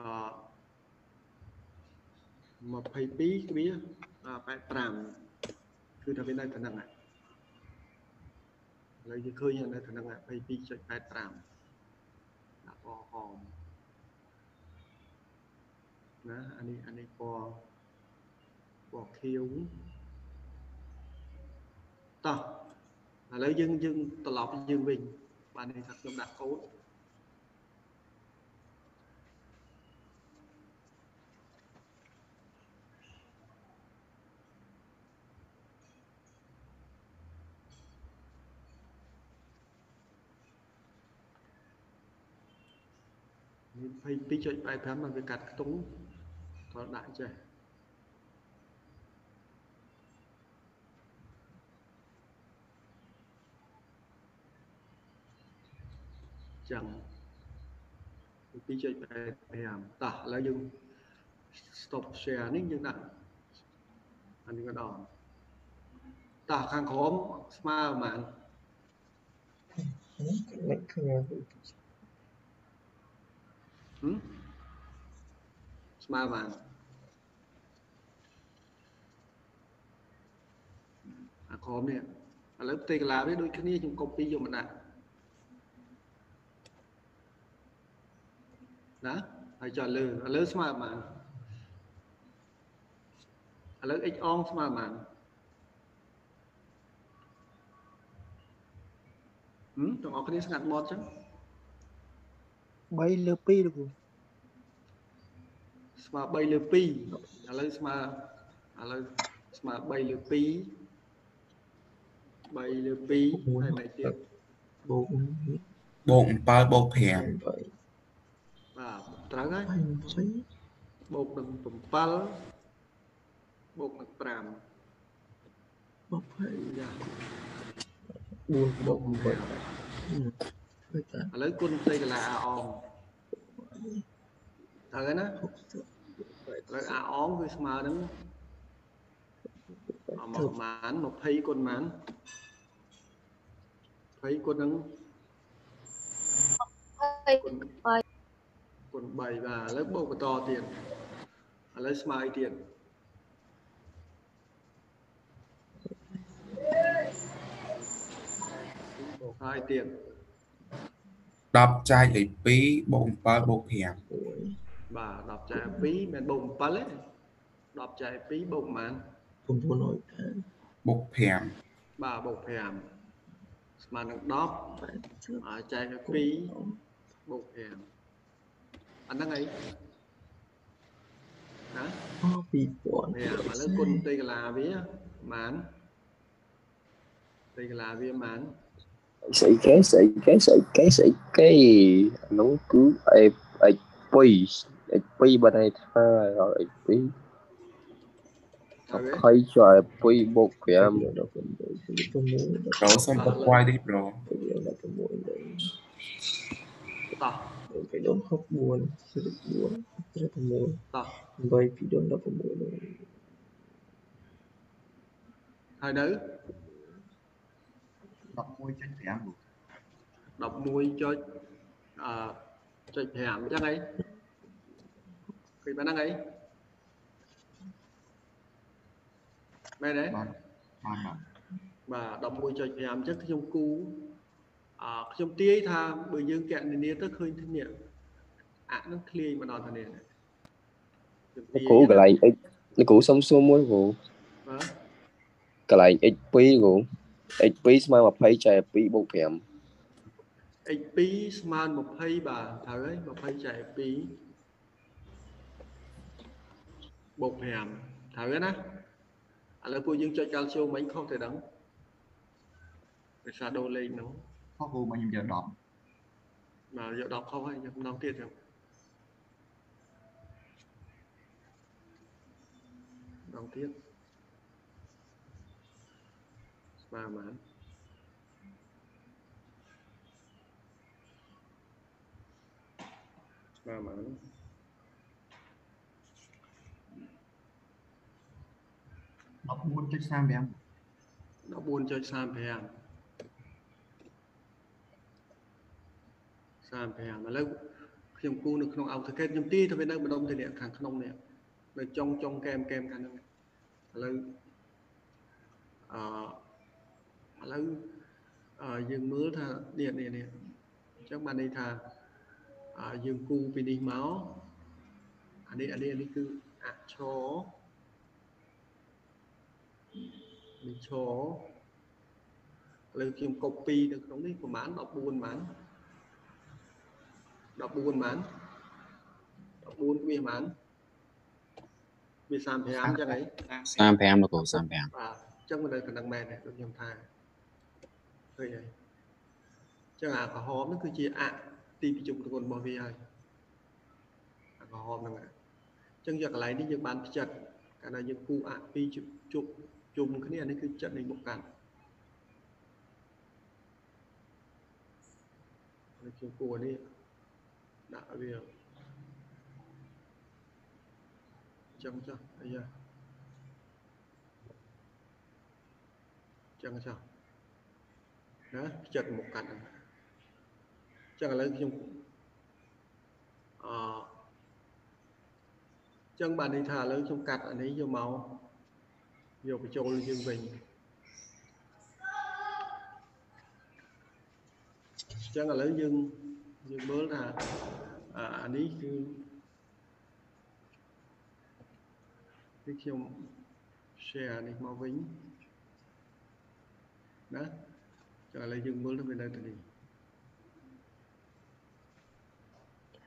22គ្រា85គឺថាវានៅទៅហ្នឹងហើយ ឥឡូវយើងឃើញនៅទៅហ្នឹង22.85ដាក់ពណ៌ហមណាអានេះអានេះពណ៌ពណ៌ខៀវតោះឥឡូវយើងយើងត្រឡប់យើងវិញបានន័យថាខ្ញុំដាក់កូដ 22.85មកវាកាត់ខ្ទង់តដាក់ចេះចឹង2.85តោះឥឡូវយើង stop share នេះយើងដាក់អានេះក៏ដល់តោះខាងក្រោមស្មើប្រហែលមិនឃើញ ស្មើបានអាក្រមនេះឥឡូវផ្ទៃកន្លាវាដូចគ្នាខ្ញុំ copy យកមកដាក់ណាហើយចុះលើឥឡូវស្មើបានឥឡូវ x អងស្មើបានហឹមទាំងអស់គ្នាស្ងាត់មាត់ចឹង 3លើ2លោកគ្រូស្មើ3លើ2ឥឡូវស្មើឥឡូវស្មើ3លើ2 3លើ2ហើយមិនទៀតបូកបូក7បូក5បាទត្រូវហើយបូកនឹង7បូកនឹង5 20យ៉ា4បូក8 ឥឡូវគុណផ្ទៃកន្លះអាអងត្រូវហើយណាឥឡូវអាអងវាស្មើនឹងអមកប្រហែល20គុណប៉ុន្មាន20គុណនឹង20គុណ3គុណ3បាទឥឡូវបូកបន្តទៀតឥឡូវស្មើអីទៀតហើយទៀត 10ចែកឲ្យ2បូក7បូក5បាទ10ចែក2មិនបូក7ទេ10ចែក2បូកប៉ុន្មាន900បូក5បាទបូក5ស្មើនឹង10ហើយចែកឲ្យ2បូក5អាហ្នឹងអីណា2000ឥឡូវគុណផ្ទៃកន្លាវាប៉ុន្មានផ្ទៃកន្លាវាប៉ុន្មាន ស្អីគេស្អីគេស្អីគេស្អីគេអានោះគឺអេ HP HP បើន័យថាឲ្យ HP 20ចុះ HP បូក5ប្រូសុំបកវាយនេះប្រូតោះពីដុំ64សិប 11.5 11 ចុចអឺចុច5អញ្ចឹងហីឃើញបានហ្នឹងហីមែនទេបាទបាទ11.5អញ្ចឹងខ្ញុំគូអឺខ្ញុំទាយថាបើយើងកណនាទៅឃើញនេះអាក់នឹងឃ្លាយមកដល់ទៅនេះលោកគ្រូកន្លែង x លោកគ្រូសុំសួរមួយគ្រូបាទកន្លែង x2 គ្រូ x2 ស្មើ20ចែក2បូក5 x2 ស្មើ20បាទត្រូវហើយ20ចែក2បូក5ត្រូវហើយណាឥឡូវពួកយើងចុចកាល់ស្យូមិញខុសទៅដឹងភាសាដូរលេខហ្នឹងខុសគ្រូមកខ្ញុំយក10បាទយក10ខុសហើយយកម្ដងទៀតចឹងម្ដងទៀត ស្មើប៉ុន្មានស្មើប៉ុន្មាន14.35 14.35 35ឥឡូវខ្ញុំគូនៅក្នុង AutoCAD ខ្ញុំទីទៅវានៅម្ដុំទៅនេះខាងក្នុងនេះនៅចុងចុងកែមកែមខាងហ្នឹងឥឡូវអឺ ឥឡូវអឺយើងមើលថានេះនេះនេះអញ្ចឹងបានន័យថាអឺយើងគូពីនេះមកអានេះអានេះអានេះគឺអក្សរនេះឈរឥឡូវខ្ញុំ copy នៅក្នុងនេះប្រហែល14ប្រហែល14ប៉ុន្មាន14វាប៉ុន្មានវា35អញ្ចឹងហី35លោកគ្រូ35បាទអញ្ចឹងមិននៅកណ្ដឹងមែនទេដូចខ្ញុំថា ឃើញហើយអញ្ចឹងអាក្រហមហ្នឹងគឺជាអទីប្រជុំទងន់របស់វាហើយអាក្រហមហ្នឹងអញ្ចឹងយកកន្លែងនេះយើងបានផ្ចិតកាលណាយើងគូអពីជប់ជុំគ្នានេះគឺចិត្តនៃមុខកាន់ហើយខ្ញុំគូនេះដាក់វាចឹងចុះអាយ៉ាចឹងចុះ ណាចិត្តមុខកាត់ហ្នឹងចឹងឥឡូវខ្ញុំអចឹងបានន័យថាឥឡូវខ្ញុំកាត់អានេះយកមកយកបញ្ចូលយើងវិញចឹងឥឡូវយើងយើងមើលថាអានេះគឺគឺខ្ញុំ share នេះមកវិញណា ចុះឥឡូវយើងមើលទៅវានៅទីនេះ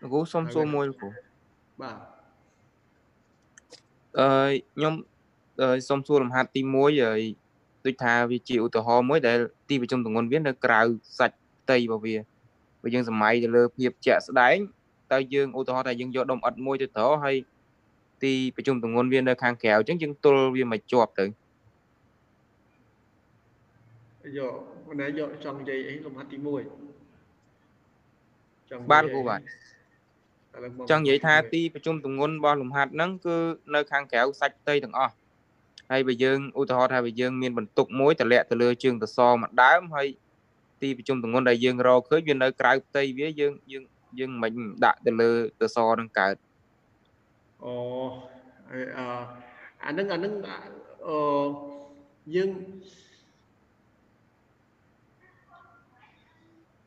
លោកគ្រូសុំសួរមួយលោកគ្រូបាទអឺខ្ញុំសុំសួរលំហាត់ទី1ហើយដូចថាវាជាឧទាហរណ៍មួយដែលទីប្រជុំទងន់វានៅក្រៅសាច់ផ្ទៃរបស់វាបើយើងសម័យទៅលើភាពជាក់ស្ដែងតើយើងឧទាហរណ៍ថាយើងយកដុំអិតមួយទៅត្រហើយទីប្រជុំទងន់វានៅខាងក្រៅអញ្ចឹងយើងទល់វាមកជាប់ទៅយក មិនដែរយកចង់និយាយអីលំហាត់ទី1ចង់បាទគ្រូបាទចង់និយាយថាទីប្រជុំទងន់របស់លំហាត់ហ្នឹងគឺនៅខាងក្រៅសាច់ផ្ទៃទាំងអស់ហើយបើយើងឧទាហរណ៍ថាបើយើងមានបន្ទុកមួយតម្លាក់ទៅលើជើងតសមម្ដើមហើយទីប្រជុំទងន់ដែលយើងរកឃើញវានៅក្រៅផ្ទៃវាយើងយើងយើងមិនដាក់ទៅលើកសនឹងកើតអូអឺអានឹងអានឹងអឺយើង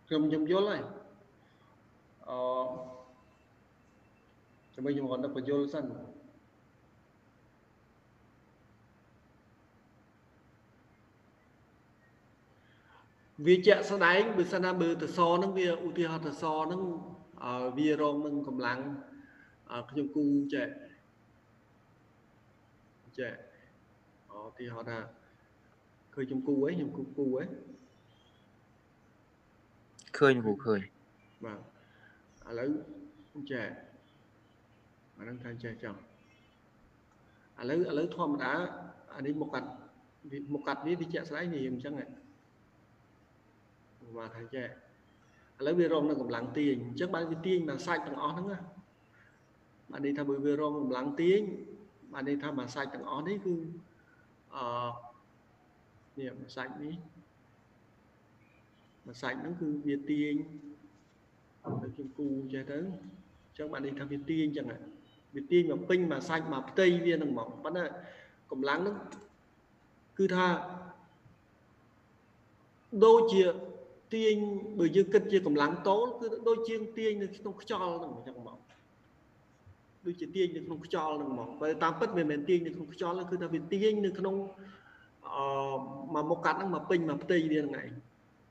ខ្ញុំខ្ញុំយល់ហើយអឺចាំខ្ញុំគាត់ទៅបញ្យល់សិនវាជាក់ស្ដែងបើសិនណាបើតសហ្នឹងវាឧទាហរណ៍តសហ្នឹងវារងនឹងកម្លាំងខ្ញុំគូចេះចេះអូទីហៅថាឃើញខ្ញុំគូអីខ្ញុំគូគូអី ឃើញគូឃើញបាទឥឡូវចេះអានឹងថាចេះចង់ឥឡូវឥឡូវធម្មតាអានេះមកកាត់មកកាត់វាវាជាក់ស្ដែងនេះអញ្ចឹងហ៎បាទថាចេះឥឡូវវារងនៅកម្លាំងទាញអញ្ចឹងបានវាទាញមកសាច់ទាំងអស់ហ្នឹងណាបានន័យថាបើវារងកម្លាំងទាញបានន័យថាមកសាច់ទាំងអស់នេះគឺអឺនេះមកសាច់នេះ មកសាច់ហ្នឹងគឺវាទាញទៅខ្ញុំគូចេះទៅអញ្ចឹងបានន័យថាវាទាញអញ្ចឹងវាទាញមកពេញមកសាច់មកផ្ទៃវាហ្នឹងមកប៉ុន្តែកម្លាំងហ្នឹងគឺថាដូចជាទាញបើយើងគិតជាកម្លាំងតូលគឺដូចជាងទាញនៅក្នុងខ្យល់ហ្នឹងអញ្ចឹងមកដូចជាទាញនៅក្នុងខ្យល់ហ្នឹងមកបើតាមពិតវាមិនមែនទាញនៅក្នុងខ្យល់គឺថាវាទាញនៅក្នុងអឺមកមុខកាត់ហ្នឹងមកពេញមកផ្ទៃវាហ្នឹងឯង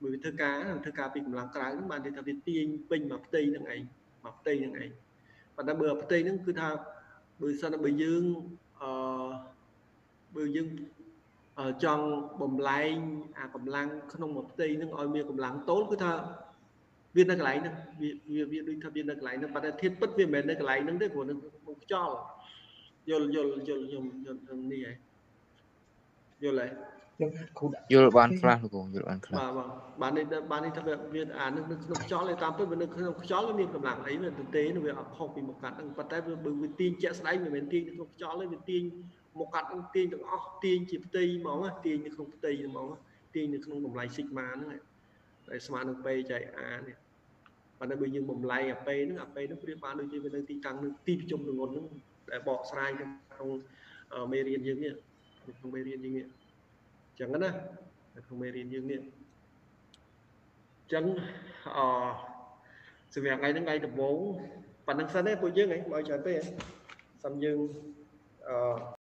បើវាធ្វើការធ្វើការពីកម្លាំងក្រៅហ្នឹងបានន័យថាវាទាញពេញមកផ្ទៃហ្នឹងឯងមកផ្ទៃហ្នឹងឯងប៉ុន្តែបើផ្ទៃហ្នឹងគឺថាបើសិនបើយើងអឺបើយើងចង់បំលែងអាកម្លាំងក្នុងមួយផ្ទៃនឹងឲ្យមានកម្លាំងតូលគឺថាវានៅកន្លែងហ្នឹងវាវាដូចថាវានៅកន្លែងហ្នឹងប៉ុន្តែធាតពិតវាមិនមែននៅកន្លែងហ្នឹងទេព្រោះនឹងខ្យល់យល់យល់យល់ខ្ញុំយល់នេះហើយយល់ហើយ យល់បានខ្លះលោកយល់បានខ្លះបាទបាទបាននេះបាននេះថាវាអានឹងនៅក្នុងខ្យល់ឯតាមពិតវានៅក្នុងខ្យល់វាមានកម្លាំងអីវាទទេវាអត់ខុសពីមកកាត់ហ្នឹងប៉ុន្តែវាបើវាទាញជាក់ស្ដែងមិនមែនទាញនៅក្នុងខ្យល់ទេវាទាញមកកាត់នឹងទាញទាំងអស់ទាញជាផ្ទៃហ្មងទាញនៅក្នុងផ្ទៃហ្មងទាញនៅក្នុងតម្លៃ sigma ហ្នឹងហើយស្មើនឹង P ចែក A នេះប៉ុន្តែបើយើងបំលែងអា P ហ្នឹងអា P ហ្នឹងព្រាបបានដូចជាវានៅទីតាំងនៅទីប្រជុំទងន់ហ្នឹងដែលបកស្រាយនៅក្នុងមេរៀនយើងនេះក្នុងមេរៀនយើងនេះអញ្ចឹងណានៅក្នុងមេរៀនយើងនេះអញ្ចឹងអសម្រាប់ថ្ងៃហ្នឹងថ្ងៃដំបូងប៉ុណ្្នឹងសិនទេពួកយើងហ៎បើច្រើនពេកហ៎សំយើងអឺ